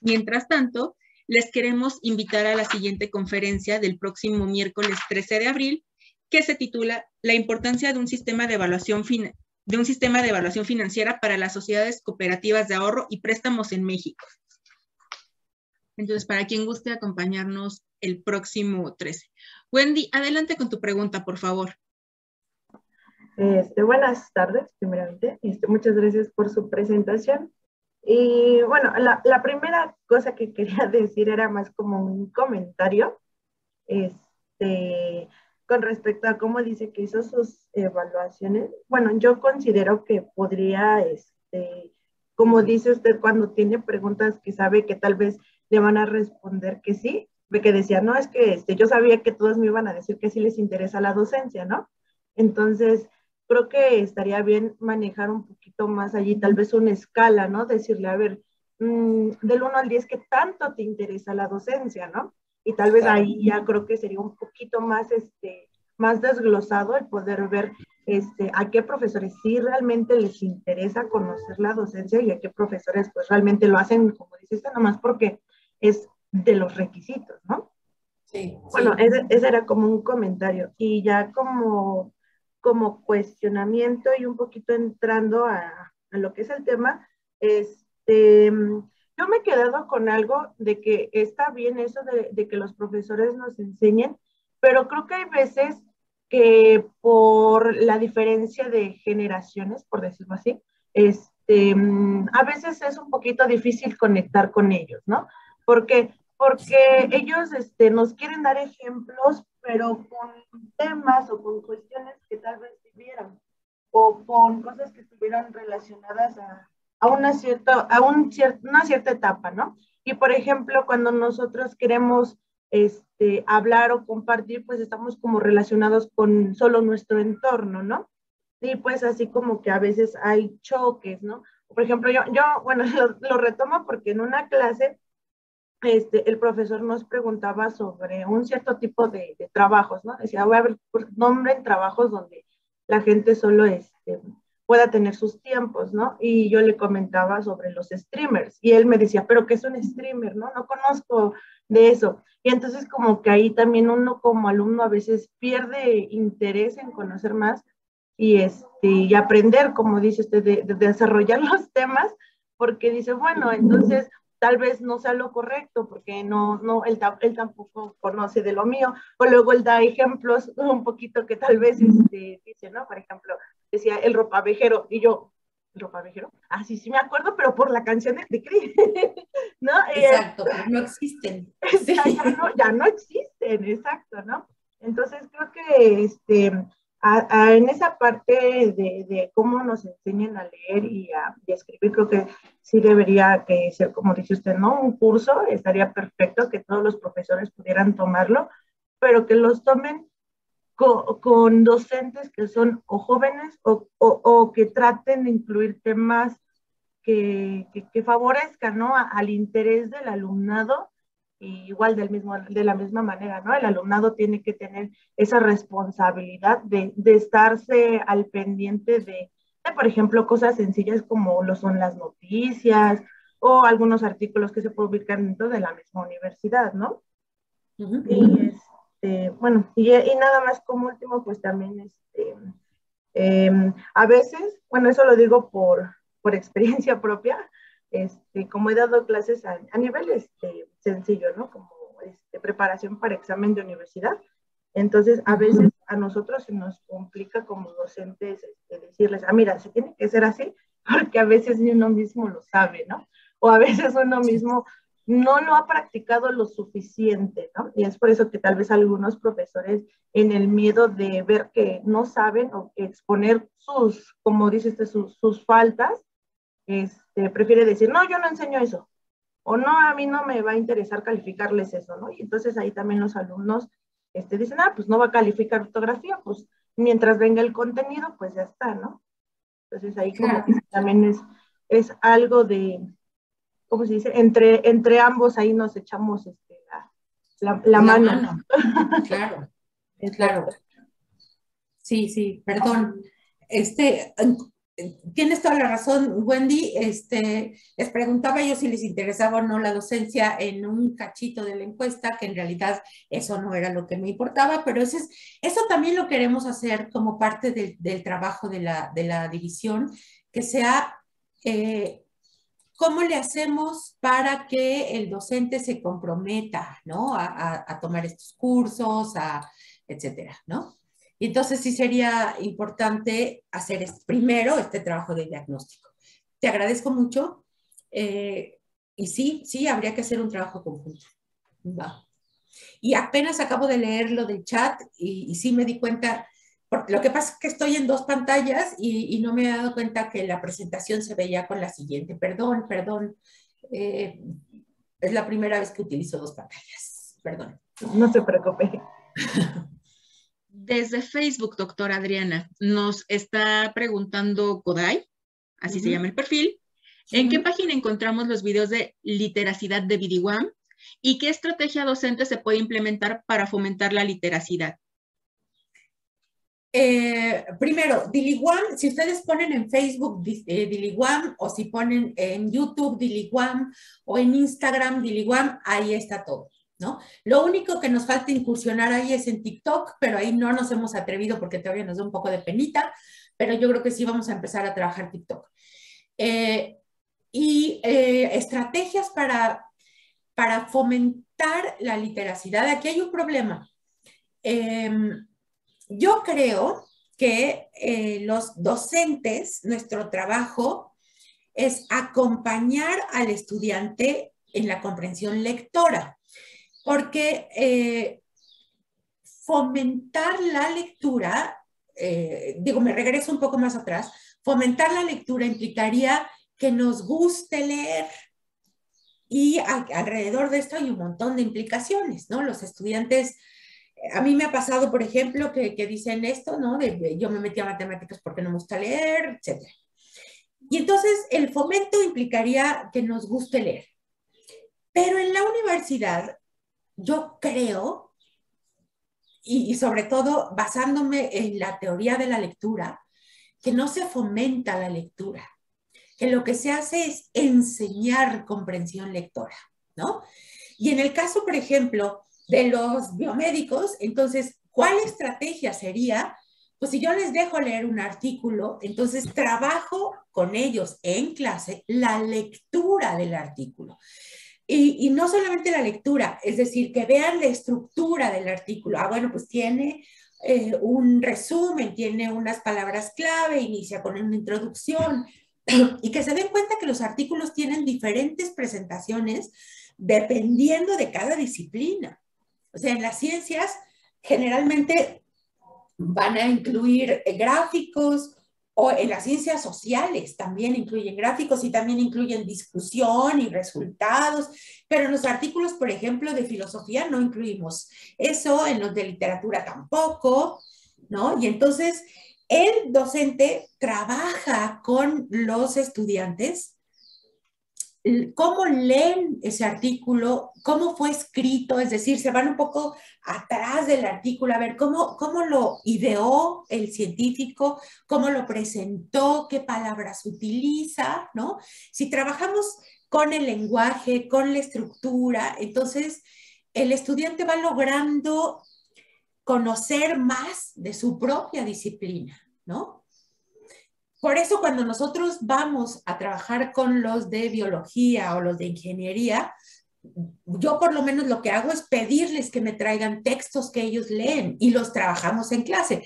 Mientras tanto, les queremos invitar a la siguiente conferencia del próximo miércoles 13 de abril, que se titula La importancia de un sistema de evaluación de un sistema de evaluación financiera para las sociedades cooperativas de ahorro y préstamos en México. Entonces, para quien guste acompañarnos el próximo 13. Wendy, adelante con tu pregunta, por favor. Este, buenas tardes, primeramente. Este, muchas gracias por su presentación. Y bueno, la, la, primera cosa que quería decir era más como un comentario este, con respecto a cómo dice que hizo sus evaluaciones. Bueno, yo considero que podría, este, como dice usted, cuando tiene preguntas que sabe que tal vez le van a responder que sí, de que decía, no, es que este, yo sabía que todos me iban a decir que sí les interesa la docencia, ¿no? Entonces, creo que estaría bien manejar un poquito más allí, tal vez una escala, ¿no? Decirle, a ver, mm, del 1 al 10, ¿qué tanto te interesa la docencia, ¿no? Y tal vez ahí ya creo que sería un poquito más, este, más desglosado el poder ver este, a qué profesores sí realmente les interesa conocer la docencia y a qué profesores pues realmente lo hacen, como dices, nomás porque es de los requisitos, ¿no? Sí. Bueno, Ese, ese, era como un comentario. Y ya como, como cuestionamiento y un poquito entrando a, a lo que es el tema, este, yo me he quedado con algo de que está bien eso de, de que los profesores nos enseñen, pero creo que hay veces que por la diferencia de generaciones, por decirlo así, este, mm, a veces es un poquito difícil conectar con ellos, ¿no? Porque, porque ellos este, nos quieren dar ejemplos, pero con temas o con cuestiones que tal vez vivieron, o con cosas que estuvieran relacionadas a, a una, cierta, a un una cierta etapa, ¿no? Y por ejemplo, cuando nosotros queremos este, hablar o compartir, pues estamos como relacionados con solo nuestro entorno, ¿no? Y pues así como que a veces hay choques, ¿no? Por ejemplo, yo, yo bueno, lo, retomo porque en una clase este, el profesor nos preguntaba sobre un cierto tipo de, trabajos, ¿no? Decía, voy a ver, nombren trabajos donde la gente solo este, pueda tener sus tiempos, ¿no? Y yo le comentaba sobre los streamers y él me decía, pero ¿qué es un streamer, no? No conozco de eso. Y entonces como que ahí también uno como alumno a veces pierde interés en conocer más y, este, y aprender, como dice usted, de, desarrollar los temas, porque dice, bueno, entonces tal vez no sea lo correcto, porque no, no, él, él, tampoco conoce de lo mío, o luego él da ejemplos un poquito que tal vez este, dice, ¿no? Por ejemplo, decía el ropavejero, y yo, ropavejero? Ah, sí, sí me acuerdo, pero por la canción de, de ¿no? Exacto, pero no existen. Ya, no, ya no existen, exacto, ¿no? Entonces creo que este, en esa parte de, de, cómo nos enseñan a leer y a, escribir, creo que sí debería que ser, como dice usted, ¿no? Un curso, estaría perfecto que todos los profesores pudieran tomarlo, pero que los tomen con, docentes que son o jóvenes o, que traten de incluir temas que, que, favorezcan ¿no? al interés del alumnado, igual del mismo, de la misma manera, ¿no? El alumnado tiene que tener esa responsabilidad de, de estarse al pendiente de, de, por ejemplo, cosas sencillas como lo son las noticias o algunos artículos que se publican dentro de la misma universidad, ¿no? Y este, bueno, y, y, nada más como último, pues también, este, em, a veces, bueno, eso lo digo por, por experiencia propia, este, como he dado clases a, a nivel este, sencillo, ¿no? Como este, preparación para examen de universidad. Entonces, a veces a nosotros se nos complica como docentes este, decirles, ah, mira, se tiene que ser así, porque a veces ni uno mismo lo sabe, ¿no? O a veces uno mismo no lo ha practicado lo suficiente, ¿no? Y es por eso que tal vez algunos profesores en el miedo de ver que no saben o exponer sus, como dice este, sus, sus faltas, este, prefiere decir, no, yo no enseño eso, o no, a mí no me va a interesar calificarles eso, ¿no? Y entonces ahí también los alumnos este, dicen, ah, pues no va a calificar fotografía, pues mientras venga el contenido, pues ya está, ¿no? Entonces ahí como que también es, es algo de, ¿cómo se dice? Entre, entre ambos ahí nos echamos este, la, la, mano. Claro, claro. Sí, sí, perdón. Este, tienes toda la razón, Wendy. Este, les preguntaba yo si les interesaba o no la docencia en un cachito de la encuesta, que en realidad eso no era lo que me importaba, pero eso, es, eso también lo queremos hacer como parte del, del trabajo de la, de la división, que sea eh, ¿Cómo le hacemos para que el docente se comprometa, ¿no? A, tomar estos cursos, a, etcétera, ¿no? Y entonces sí sería importante hacer primero este trabajo de diagnóstico. Te agradezco mucho. Eh, y sí, sí, habría que hacer un trabajo conjunto. Va. Y apenas acabo de leer lo del chat y, y sí me di cuenta, lo que pasa es que estoy en dos pantallas y, no me he dado cuenta que la presentación se veía con la siguiente. Perdón, perdón. Eh, es la primera vez que utilizo dos pantallas. Perdón. No se preocupe. Desde Facebook, doctora Adriana, nos está preguntando Kodai, así se llama el perfil, ¿en qué página encontramos los videos de literacidad de Bidiwam y qué estrategia docente se puede implementar para fomentar la literacidad? Eh, primero, Diliguam, si ustedes ponen en Facebook eh, Diliguam o si ponen en YouTube Diliguam o en Instagram Diliguam, ahí está todo, ¿no? Lo único que nos falta incursionar ahí es en TikTok, pero ahí no nos hemos atrevido porque todavía nos da un poco de penita, pero yo creo que sí vamos a empezar a trabajar TikTok. Eh, y estrategias para, para fomentar la literacidad. Aquí hay un problema. Em, yo creo que eh, los docentes, nuestro trabajo es acompañar al estudiante en la comprensión lectora, porque eh, fomentar la lectura, eh, digo, me regreso un poco más atrás, fomentar la lectura implicaría que nos guste leer. Y alrededor de esto hay un montón de implicaciones, ¿no? Los estudiantes, a mí me ha pasado, por ejemplo, que, dicen esto, ¿no? De, yo me metí a matemáticas porque no me gusta leer, etc. Y entonces el fomento implicaría que nos guste leer. Pero en la universidad, yo creo, y, sobre todo basándome en la teoría de la lectura, que no se fomenta la lectura, que lo que se hace es enseñar comprensión lectora, ¿no? Y en el caso, por ejemplo, de los biomédicos, entonces, ¿cuál estrategia sería? Pues si yo les dejo leer un artículo, entonces trabajo con ellos en clase la lectura del artículo. Y, no solamente la lectura, es decir, que vean la estructura del artículo. Ah, bueno, pues tiene eh, un resumen, tiene unas palabras clave, inicia con una introducción y que se den cuenta que los artículos tienen diferentes presentaciones dependiendo de cada disciplina. O sea, en las ciencias generalmente van a incluir gráficos, o en las ciencias sociales también incluyen gráficos y también incluyen discusión y resultados, pero en los artículos, por ejemplo, de filosofía no incluimos eso, en los de literatura tampoco, ¿no? Y entonces el docente trabaja con los estudiantes cómo leen ese artículo, cómo fue escrito, es decir, se van un poco atrás del artículo a ver cómo, cómo lo ideó el científico, cómo lo presentó, qué palabras utiliza, ¿no? Si trabajamos con el lenguaje, con la estructura, entonces el estudiante va logrando conocer más de su propia disciplina, ¿no? Por eso cuando nosotros vamos a trabajar con los de biología o los de ingeniería, yo por lo menos lo que hago es pedirles que me traigan textos que ellos leen y los trabajamos en clase.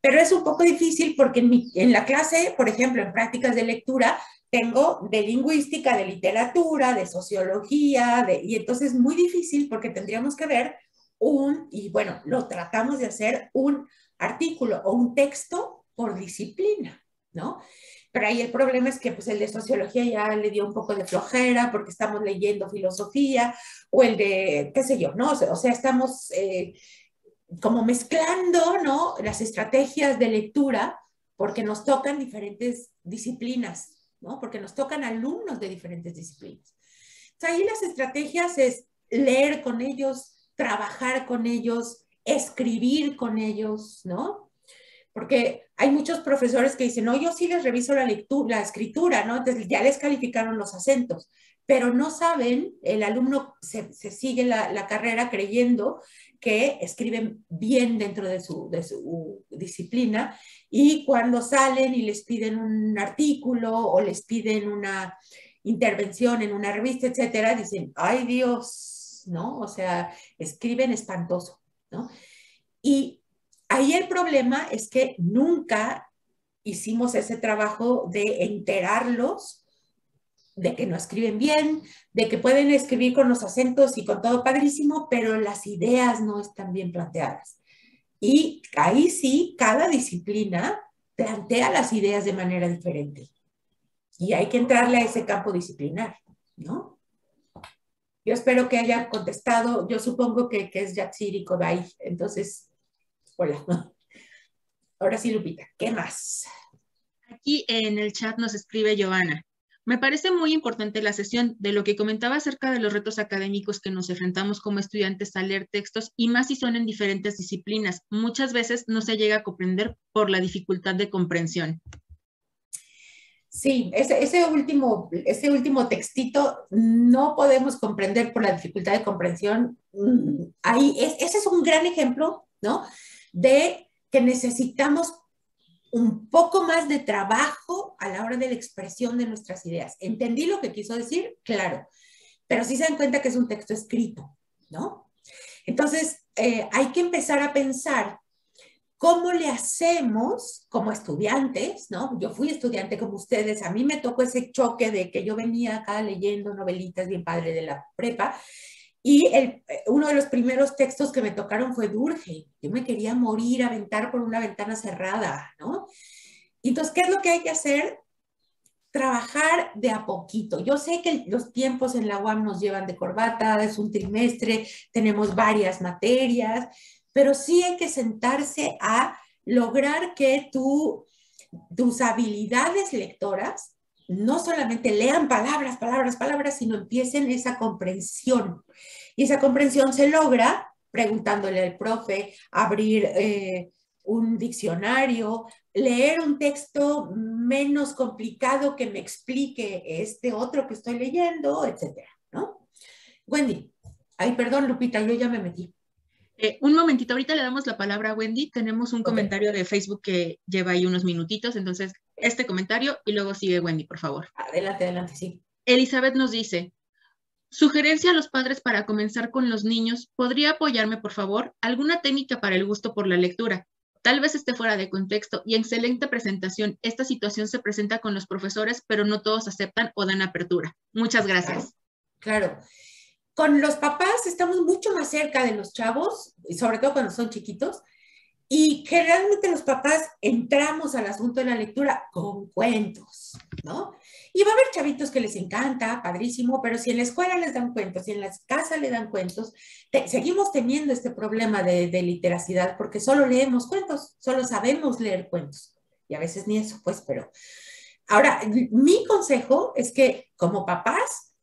Pero es un poco difícil porque en, la clase, por ejemplo, en prácticas de lectura, tengo de lingüística, de literatura, de sociología, y entonces es muy difícil porque tendríamos que ver un, y bueno, lo tratamos de hacer un artículo o un texto por disciplina. ¿No? Pero ahí el problema es que pues el de sociología ya le dio un poco de flojera porque estamos leyendo filosofía o el de, qué sé yo, ¿no? O sea, estamos eh, como mezclando, ¿no? Las estrategias de lectura porque nos tocan diferentes disciplinas, ¿no? Porque nos tocan alumnos de diferentes disciplinas. Ahí las estrategias es leer con ellos, trabajar con ellos, escribir con ellos, ¿no? Porque hay muchos profesores que dicen, no, yo sí les reviso la lectura, la escritura, ¿no? Entonces ya les calificaron los acentos, pero no saben, el alumno se, sigue la, carrera creyendo que escriben bien dentro de su, de su disciplina y cuando salen y les piden un artículo o les piden una intervención en una revista, etcétera, dicen, ay Dios, ¿no? O sea, escriben espantoso, ¿no? Y Ahí el problema es que nunca hicimos ese trabajo de enterarlos de que no escriben bien, de que pueden escribir con los acentos y con todo padrísimo, pero las ideas no están bien planteadas. Y ahí sí, cada disciplina plantea las ideas de manera diferente. Y hay que entrarle a ese campo disciplinar, ¿no? Yo espero que haya contestado, yo supongo que, que es Yatsiri Kodai, entonces Hola. Ahora sí, Lupita, ¿qué más? Aquí en el chat nos escribe Giovanna. Me parece muy importante la sesión de lo que comentaba acerca de los retos académicos que nos enfrentamos como estudiantes a leer textos y más si son en diferentes disciplinas. Muchas veces no se llega a comprender por la dificultad de comprensión. Sí, ese, último, ese último textito no podemos comprender por la dificultad de comprensión. Mm, ahí, ese es un gran ejemplo, ¿no? De que necesitamos un poco más de trabajo a la hora de la expresión de nuestras ideas. ¿Entendí lo que quiso decir? Claro, pero sí se dan cuenta que es un texto escrito, ¿no? Entonces, eh, hay que empezar a pensar ¿Cómo le hacemos como estudiantes, no? Yo fui estudiante como ustedes, a mí me tocó ese choque de que yo venía acá leyendo novelitas bien padre de la prepa y el, uno de los primeros textos que me tocaron fue Durge. Yo me quería morir, aventar por una ventana cerrada, ¿no? Entonces, ¿qué es lo que hay que hacer? Trabajar de a poquito. Yo sé que los tiempos en la UAM nos llevan de corbata, es un trimestre, tenemos varias materias, pero sí hay que sentarse a lograr que tus habilidades lectoras no solamente lean palabras, palabras, palabras, sino empiecen esa comprensión. Y esa comprensión se logra preguntándole al profe, abrir eh, un diccionario, leer un texto menos complicado que me explique este otro que estoy leyendo, etcétera, ¿no? Wendy, ay, perdón, Lupita, yo ya me metí. Eh, un momentito, ahorita le damos la palabra a Wendy. Tenemos un comentario de Facebook que lleva ahí unos minutitos, entonces este comentario y luego sigue Wendy, por favor. Adelante, adelante, sí. Elizabeth nos dice, sugerencia a los padres para comenzar con los niños, ¿podría apoyarme, por favor? ¿Alguna técnica para el gusto por la lectura? Tal vez esté fuera de contexto y excelente presentación. Esta situación se presenta con los profesores, pero no todos aceptan o dan apertura. Muchas gracias. claro. Con los papás estamos mucho más cerca de los chavos, y sobre todo cuando son chiquitos, y generalmente los papás entramos al asunto de la lectura con cuentos, ¿no? Y va a haber chavitos que les encanta, padrísimo, pero si en la escuela les dan cuentos, si en la casa le dan cuentos, seguimos teniendo este problema de, de literacidad porque solo leemos cuentos, solo sabemos leer cuentos. Y a veces ni eso, pues, pero... Ahora, mi consejo es que como papás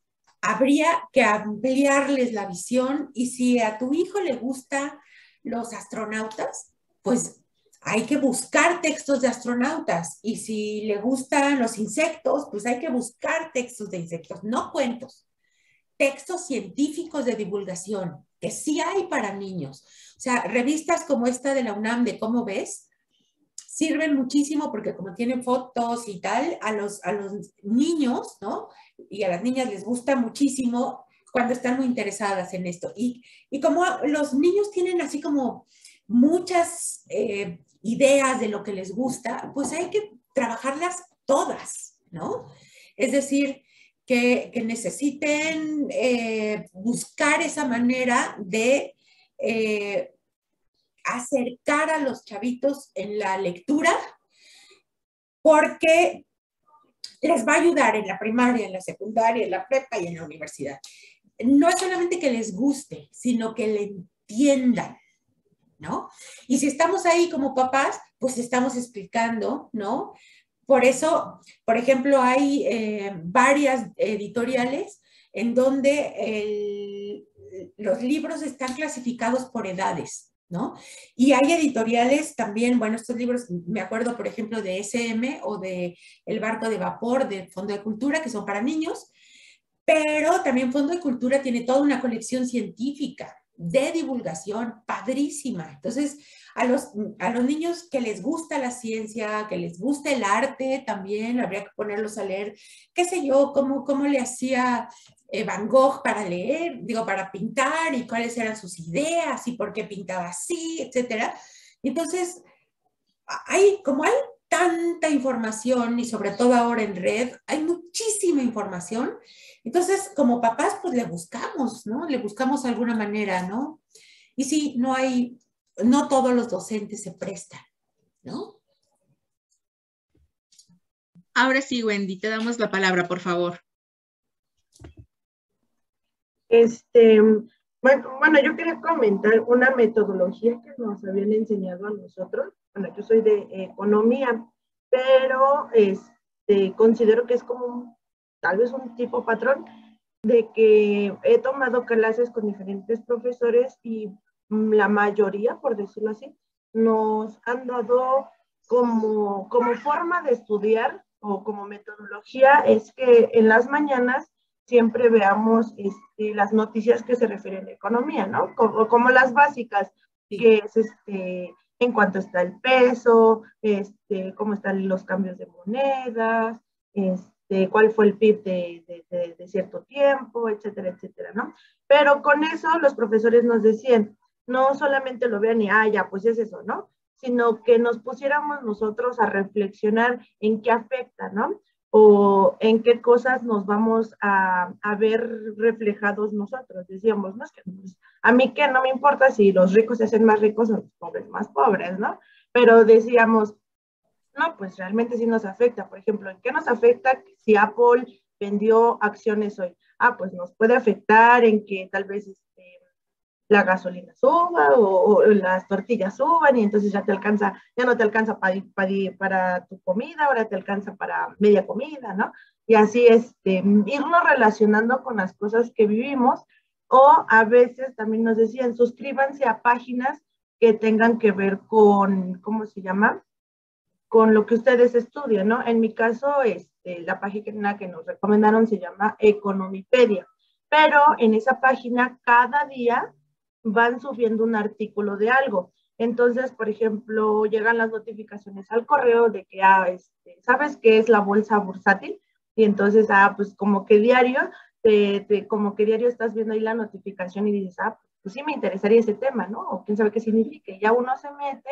habría que ampliarles la visión y si a tu hijo le gustan los astronautas, pues hay que buscar textos de astronautas y si le gustan los insectos, pues hay que buscar textos de insectos, no cuentos, textos científicos de divulgación, que sí hay para niños. O sea, revistas como esta de la UNAM de cómo ves, sirven muchísimo porque como tienen fotos y tal, a los, a los niños, ¿no? y a las niñas les gusta muchísimo cuando están muy interesadas en esto. Y, y como los niños tienen así como muchas eh, ideas de lo que les gusta, pues hay que trabajarlas todas, ¿no? Es decir, que, necesiten eh, buscar esa manera de eh, acercar a los chavitos en la lectura, porque les va a ayudar en la primaria, en la secundaria, en la prepa y en la universidad. No es solamente que les guste, sino que le entiendan, ¿no? Y si estamos ahí como papás, pues estamos explicando, ¿no? Por eso, por ejemplo, hay eh, varias editoriales en donde los libros están clasificados por edades. ¿no? Y hay editoriales también, bueno, estos libros, me acuerdo, por ejemplo, de SM o de El barco de vapor de Fondo de Cultura, que son para niños, pero también Fondo de Cultura tiene toda una colección científica de divulgación padrísima. Entonces, a los, a los niños que les gusta la ciencia, que les gusta el arte, también habría que ponerlos a leer, qué sé yo, cómo, cómo le hacía eh, Van Gogh para leer, digo, para pintar y cuáles eran sus ideas y por qué pintaba así, etcétera. Entonces, hay, como hay tanta información y sobre todo ahora en red, hay muchísima información. Entonces, como papás, pues le buscamos, ¿no? Le buscamos alguna manera, ¿no? Y sí, no hay, no todos los docentes se prestan, ¿no? Ahora sí, Wendy, te damos la palabra, por favor. Este, bueno, yo quería comentar una metodología que nos habían enseñado a nosotros. Bueno, yo soy de economía, pero este, considero que es como tal vez un tipo patrón de que he tomado clases con diferentes profesores y la mayoría, por decirlo así, nos han dado como, como forma de estudiar o como metodología es que en las mañanas siempre veamos este, las noticias que se refieren a economía, ¿no? Como, como las básicas, que es este, en cuanto está el peso, este, cómo están los cambios de monedas, este, cuál fue el PIB de, de, de, cierto tiempo, etcétera, etcétera, ¿no? Pero con eso los profesores nos decían, no solamente lo vean y, ah, ya, pues es eso, ¿no? sino que nos pusiéramos nosotros a reflexionar en qué afecta, ¿no? O en qué cosas nos vamos a, ver reflejados nosotros. Decíamos, no es que a mí que no me importa si los ricos se hacen más ricos o los pobres más pobres, ¿no? Pero decíamos, no, pues realmente sí nos afecta. Por ejemplo, ¿en qué nos afecta si Apple vendió acciones hoy? Ah, pues nos puede afectar en que tal vez la gasolina suba o, las tortillas suban y entonces ya te alcanza, ya no te alcanza para, para, tu comida, ahora te alcanza para media comida, ¿no? Y así este, irnos relacionando con las cosas que vivimos o a veces también nos decían, suscríbanse a páginas que tengan que ver con, ¿cómo se llama? Con lo que ustedes estudian, ¿no? En mi caso, este, la página que nos recomendaron se llama Economipedia, pero en esa página cada día van subiendo un artículo de algo. Entonces, por ejemplo, llegan las notificaciones al correo de que, ah, este, ¿sabes qué es la bolsa bursátil? Y entonces, ah, pues como que diario, te, como que diario estás viendo ahí la notificación y dices, ah, pues sí me interesaría ese tema, ¿no? O quién sabe qué significa. Ya uno se mete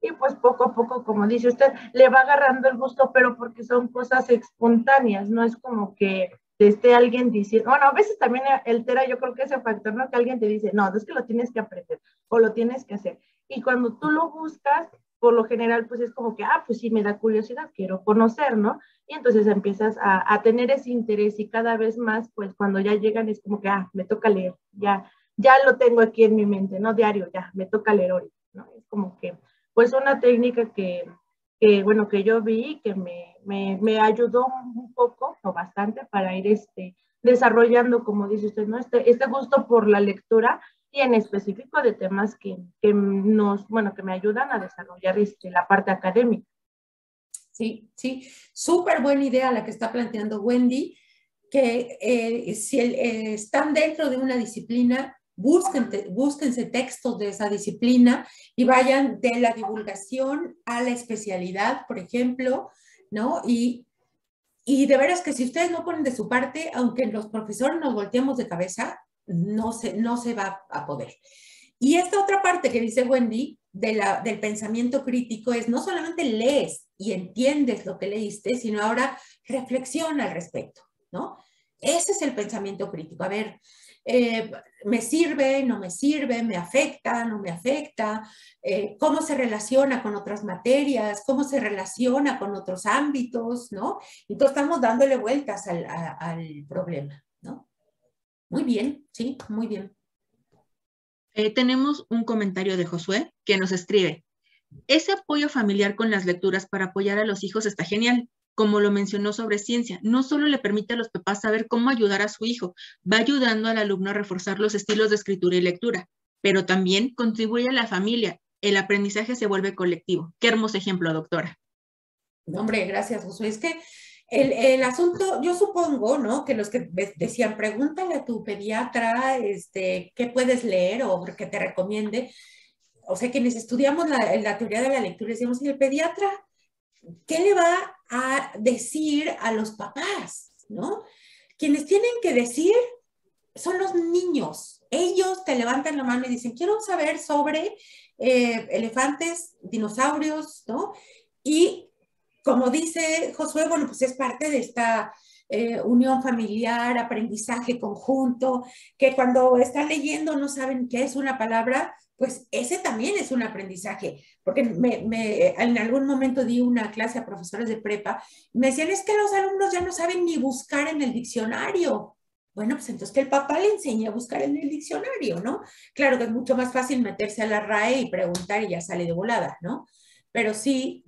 y pues poco a poco, como dice usted, le va agarrando el gusto, pero porque son cosas espontáneas, no es como que esté alguien diciendo, bueno, a veces también altera yo creo que ese factor, ¿no? Que alguien te dice, no, es que lo tienes que aprender o lo tienes que hacer. Y cuando tú lo buscas, por lo general, pues es como que, ah, pues sí, me da curiosidad, quiero conocer, ¿no? Y entonces empiezas a, a tener ese interés y cada vez más, pues cuando ya llegan es como que, ah, me toca leer, ya, ya lo tengo aquí en mi mente, ¿no? Diario, ya, me toca leer hoy, ¿no? Es como que, pues una técnica que, que bueno, que yo vi que me, me, me, ayudó un poco o bastante para ir este, desarrollando, como dice usted, ¿no? Este, este gusto por la lectura y en específico de temas que, que nos, bueno, que me ayudan a desarrollar este, la parte académica. Sí, sí, súper buena idea la que está planteando Wendy, que eh, si eh, están dentro de una disciplina, búsquense textos de esa disciplina y vayan de la divulgación a la especialidad, por ejemplo, ¿no? Y, y de veras que si ustedes no ponen de su parte, aunque los profesores nos volteemos de cabeza, no se, no se va a poder. Y esta otra parte que dice Wendy del pensamiento crítico es no solamente lees y entiendes lo que leíste, sino ahora reflexiona al respecto, ¿no? Ese es el pensamiento crítico. A ver, eh, me sirve, no me sirve, me afecta, no me afecta, eh, cómo se relaciona con otras materias, cómo se relaciona con otros ámbitos, ¿no? Entonces estamos dándole vueltas al, al problema, ¿no? Muy bien, sí, muy bien. Eh, tenemos un comentario de Josué que nos escribe. Ese apoyo familiar con las lecturas para apoyar a los hijos está genial como lo mencionó sobre ciencia, no solo le permite a los papás saber cómo ayudar a su hijo, va ayudando al alumno a reforzar los estilos de escritura y lectura, pero también contribuye a la familia. El aprendizaje se vuelve colectivo. Qué hermoso ejemplo, doctora. Hombre, gracias, Josué. Es que el, asunto, yo supongo, ¿no? Que los que decían, pregúntale a tu pediatra, este, qué puedes leer o que te recomiende. O sea, quienes estudiamos la, la teoría de la lectura, decimos, ¿y el pediatra qué le va a decir a los papás? ¿No? Quienes tienen que decir son los niños. Ellos te levantan la mano y dicen, quiero saber sobre eh, elefantes, dinosaurios, ¿no? Y como dice Josué, bueno, pues es parte de esta eh, unión familiar, aprendizaje conjunto, que cuando están leyendo no saben qué es una palabra, pues ese también es un aprendizaje, porque me, en algún momento di una clase a profesores de prepa, me decían, es que los alumnos ya no saben ni buscar en el diccionario. Bueno, pues entonces que el papá le enseñe a buscar en el diccionario, ¿no? Claro que es mucho más fácil meterse a la RAE y preguntar y ya sale de volada, ¿no? Pero sí,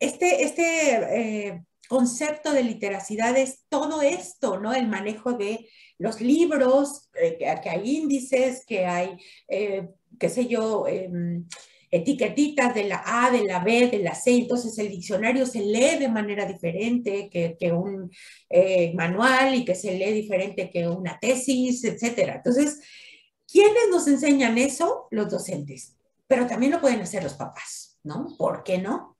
este, este eh, concepto de literacidad es todo esto, ¿no? El manejo de los libros, eh, que hay índices, que hay eh, qué sé yo, em, etiquetitas de la A, de la B, de la C, entonces el diccionario se lee de manera diferente que, que un eh, manual y que se lee diferente que una tesis, etcétera. Entonces, ¿quiénes nos enseñan eso? Los docentes, pero también lo pueden hacer los papás, ¿no? ¿Por qué no?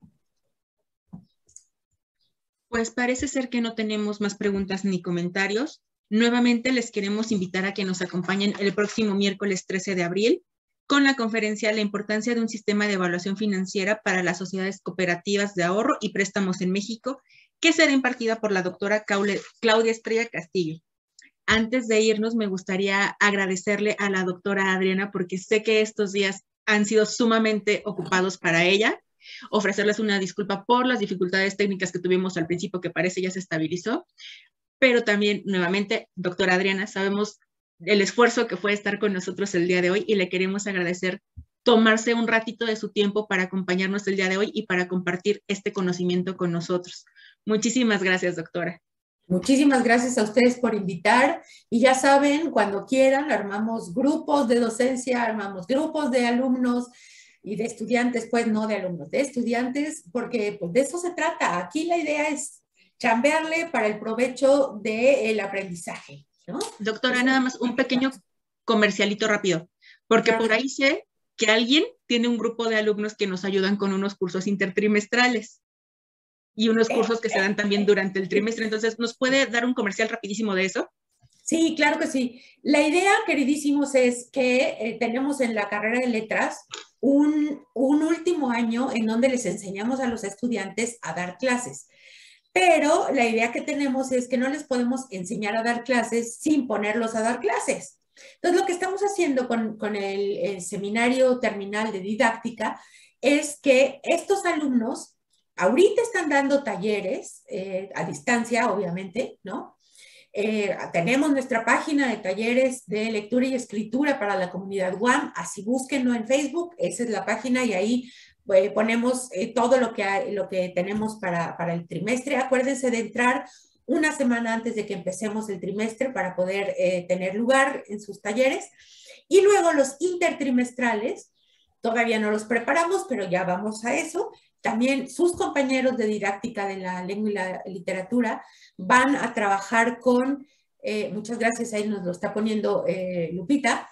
Pues parece ser que no tenemos más preguntas ni comentarios. Nuevamente les queremos invitar a que nos acompañen el próximo miércoles 13 de abril con la conferencia La importancia de un sistema de evaluación financiera para las sociedades cooperativas de ahorro y préstamos en México, que será impartida por la doctora Claudia Estrella Castillo. Antes de irnos, me gustaría agradecerle a la doctora Adriana porque sé que estos días han sido sumamente ocupados para ella. Ofrecerles una disculpa por las dificultades técnicas que tuvimos al principio, que parece ya se estabilizó. Pero también, nuevamente, doctora Adriana, sabemos el esfuerzo que fue estar con nosotros el día de hoy y le queremos agradecer tomarse un ratito de su tiempo para acompañarnos el día de hoy y para compartir este conocimiento con nosotros. Muchísimas gracias, doctora. Muchísimas gracias a ustedes por invitar y ya saben, cuando quieran, armamos grupos de docencia, armamos grupos de alumnos y de estudiantes, pues no de alumnos, de estudiantes, porque pues, de eso se trata. Aquí la idea es chambearle para el provecho del aprendizaje. Doctora, nada más un pequeño comercialito rápido, porque por ahí sé que alguien tiene un grupo de alumnos que nos ayudan con unos cursos intertrimestrales y unos cursos que se dan también durante el trimestre. Entonces, ¿nos puede dar un comercial rapidísimo de eso? Sí, claro que sí. La idea, queridísimos, es que eh, tenemos en la carrera de letras un, un último año en donde les enseñamos a los estudiantes a dar clases. Pero la idea que tenemos es que no les podemos enseñar a dar clases sin ponerlos a dar clases. Entonces, lo que estamos haciendo con, el, seminario terminal de didáctica es que estos alumnos ahorita están dando talleres eh, a distancia, obviamente, ¿no? Eh, tenemos nuestra página de talleres de lectura y escritura para la comunidad WAM, así búsquenlo en Facebook, esa es la página y ahí eh, ponemos eh, todo lo que, lo que tenemos para, para, el trimestre. Acuérdense de entrar una semana antes de que empecemos el trimestre para poder eh, tener lugar en sus talleres. Y luego los intertrimestrales, todavía no los preparamos, pero ya vamos a eso. También sus compañeros de didáctica de la lengua y la literatura van a trabajar con, muchas gracias, ahí nos lo está poniendo Lupita,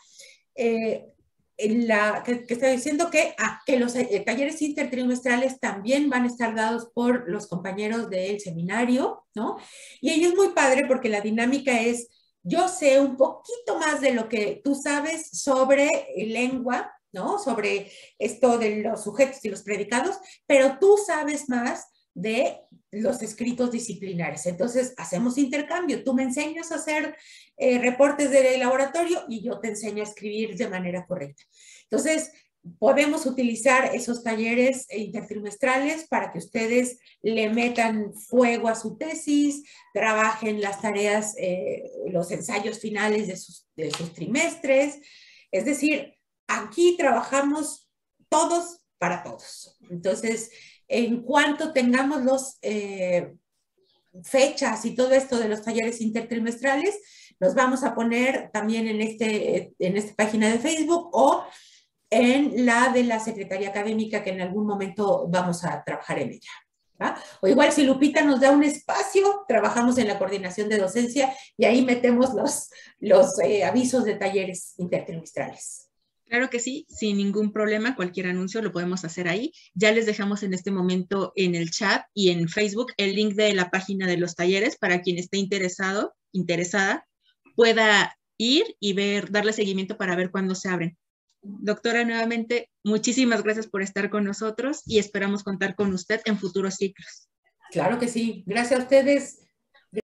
la, que, está diciendo que, ah, que los eh, talleres intertrimestrales también van a estar dados por los compañeros del seminario, ¿no? Y ello es muy padre porque la dinámica es, yo sé un poquito más de lo que tú sabes sobre lengua, ¿no? Sobre esto de los sujetos y los predicados, pero tú sabes más de los escritos disciplinares. Entonces, hacemos intercambio. Tú me enseñas a hacer eh, reportes de laboratorio y yo te enseño a escribir de manera correcta. Entonces, podemos utilizar esos talleres intertrimestrales para que ustedes le metan fuego a su tesis, trabajen las tareas, eh, los ensayos finales de sus trimestres. Es decir, aquí trabajamos todos para todos. Entonces, en cuanto tengamos los eh, fechas y todo esto de los talleres intertrimestrales, los vamos a poner también en, este, en esta página de Facebook o en la de la Secretaría Académica, que en algún momento vamos a trabajar en ella. O igual si Lupita nos da un espacio, trabajamos en la coordinación de docencia y ahí metemos los, los eh, avisos de talleres intertrimestrales. Claro que sí, sin ningún problema, cualquier anuncio lo podemos hacer ahí. Ya les dejamos en este momento en el chat y en Facebook el link de la página de los talleres para quien esté interesado, interesada, pueda ir y ver, darle seguimiento para ver cuándo se abren. Doctora, nuevamente, muchísimas gracias por estar con nosotros y esperamos contar con usted en futuros ciclos. Claro que sí. Gracias a ustedes.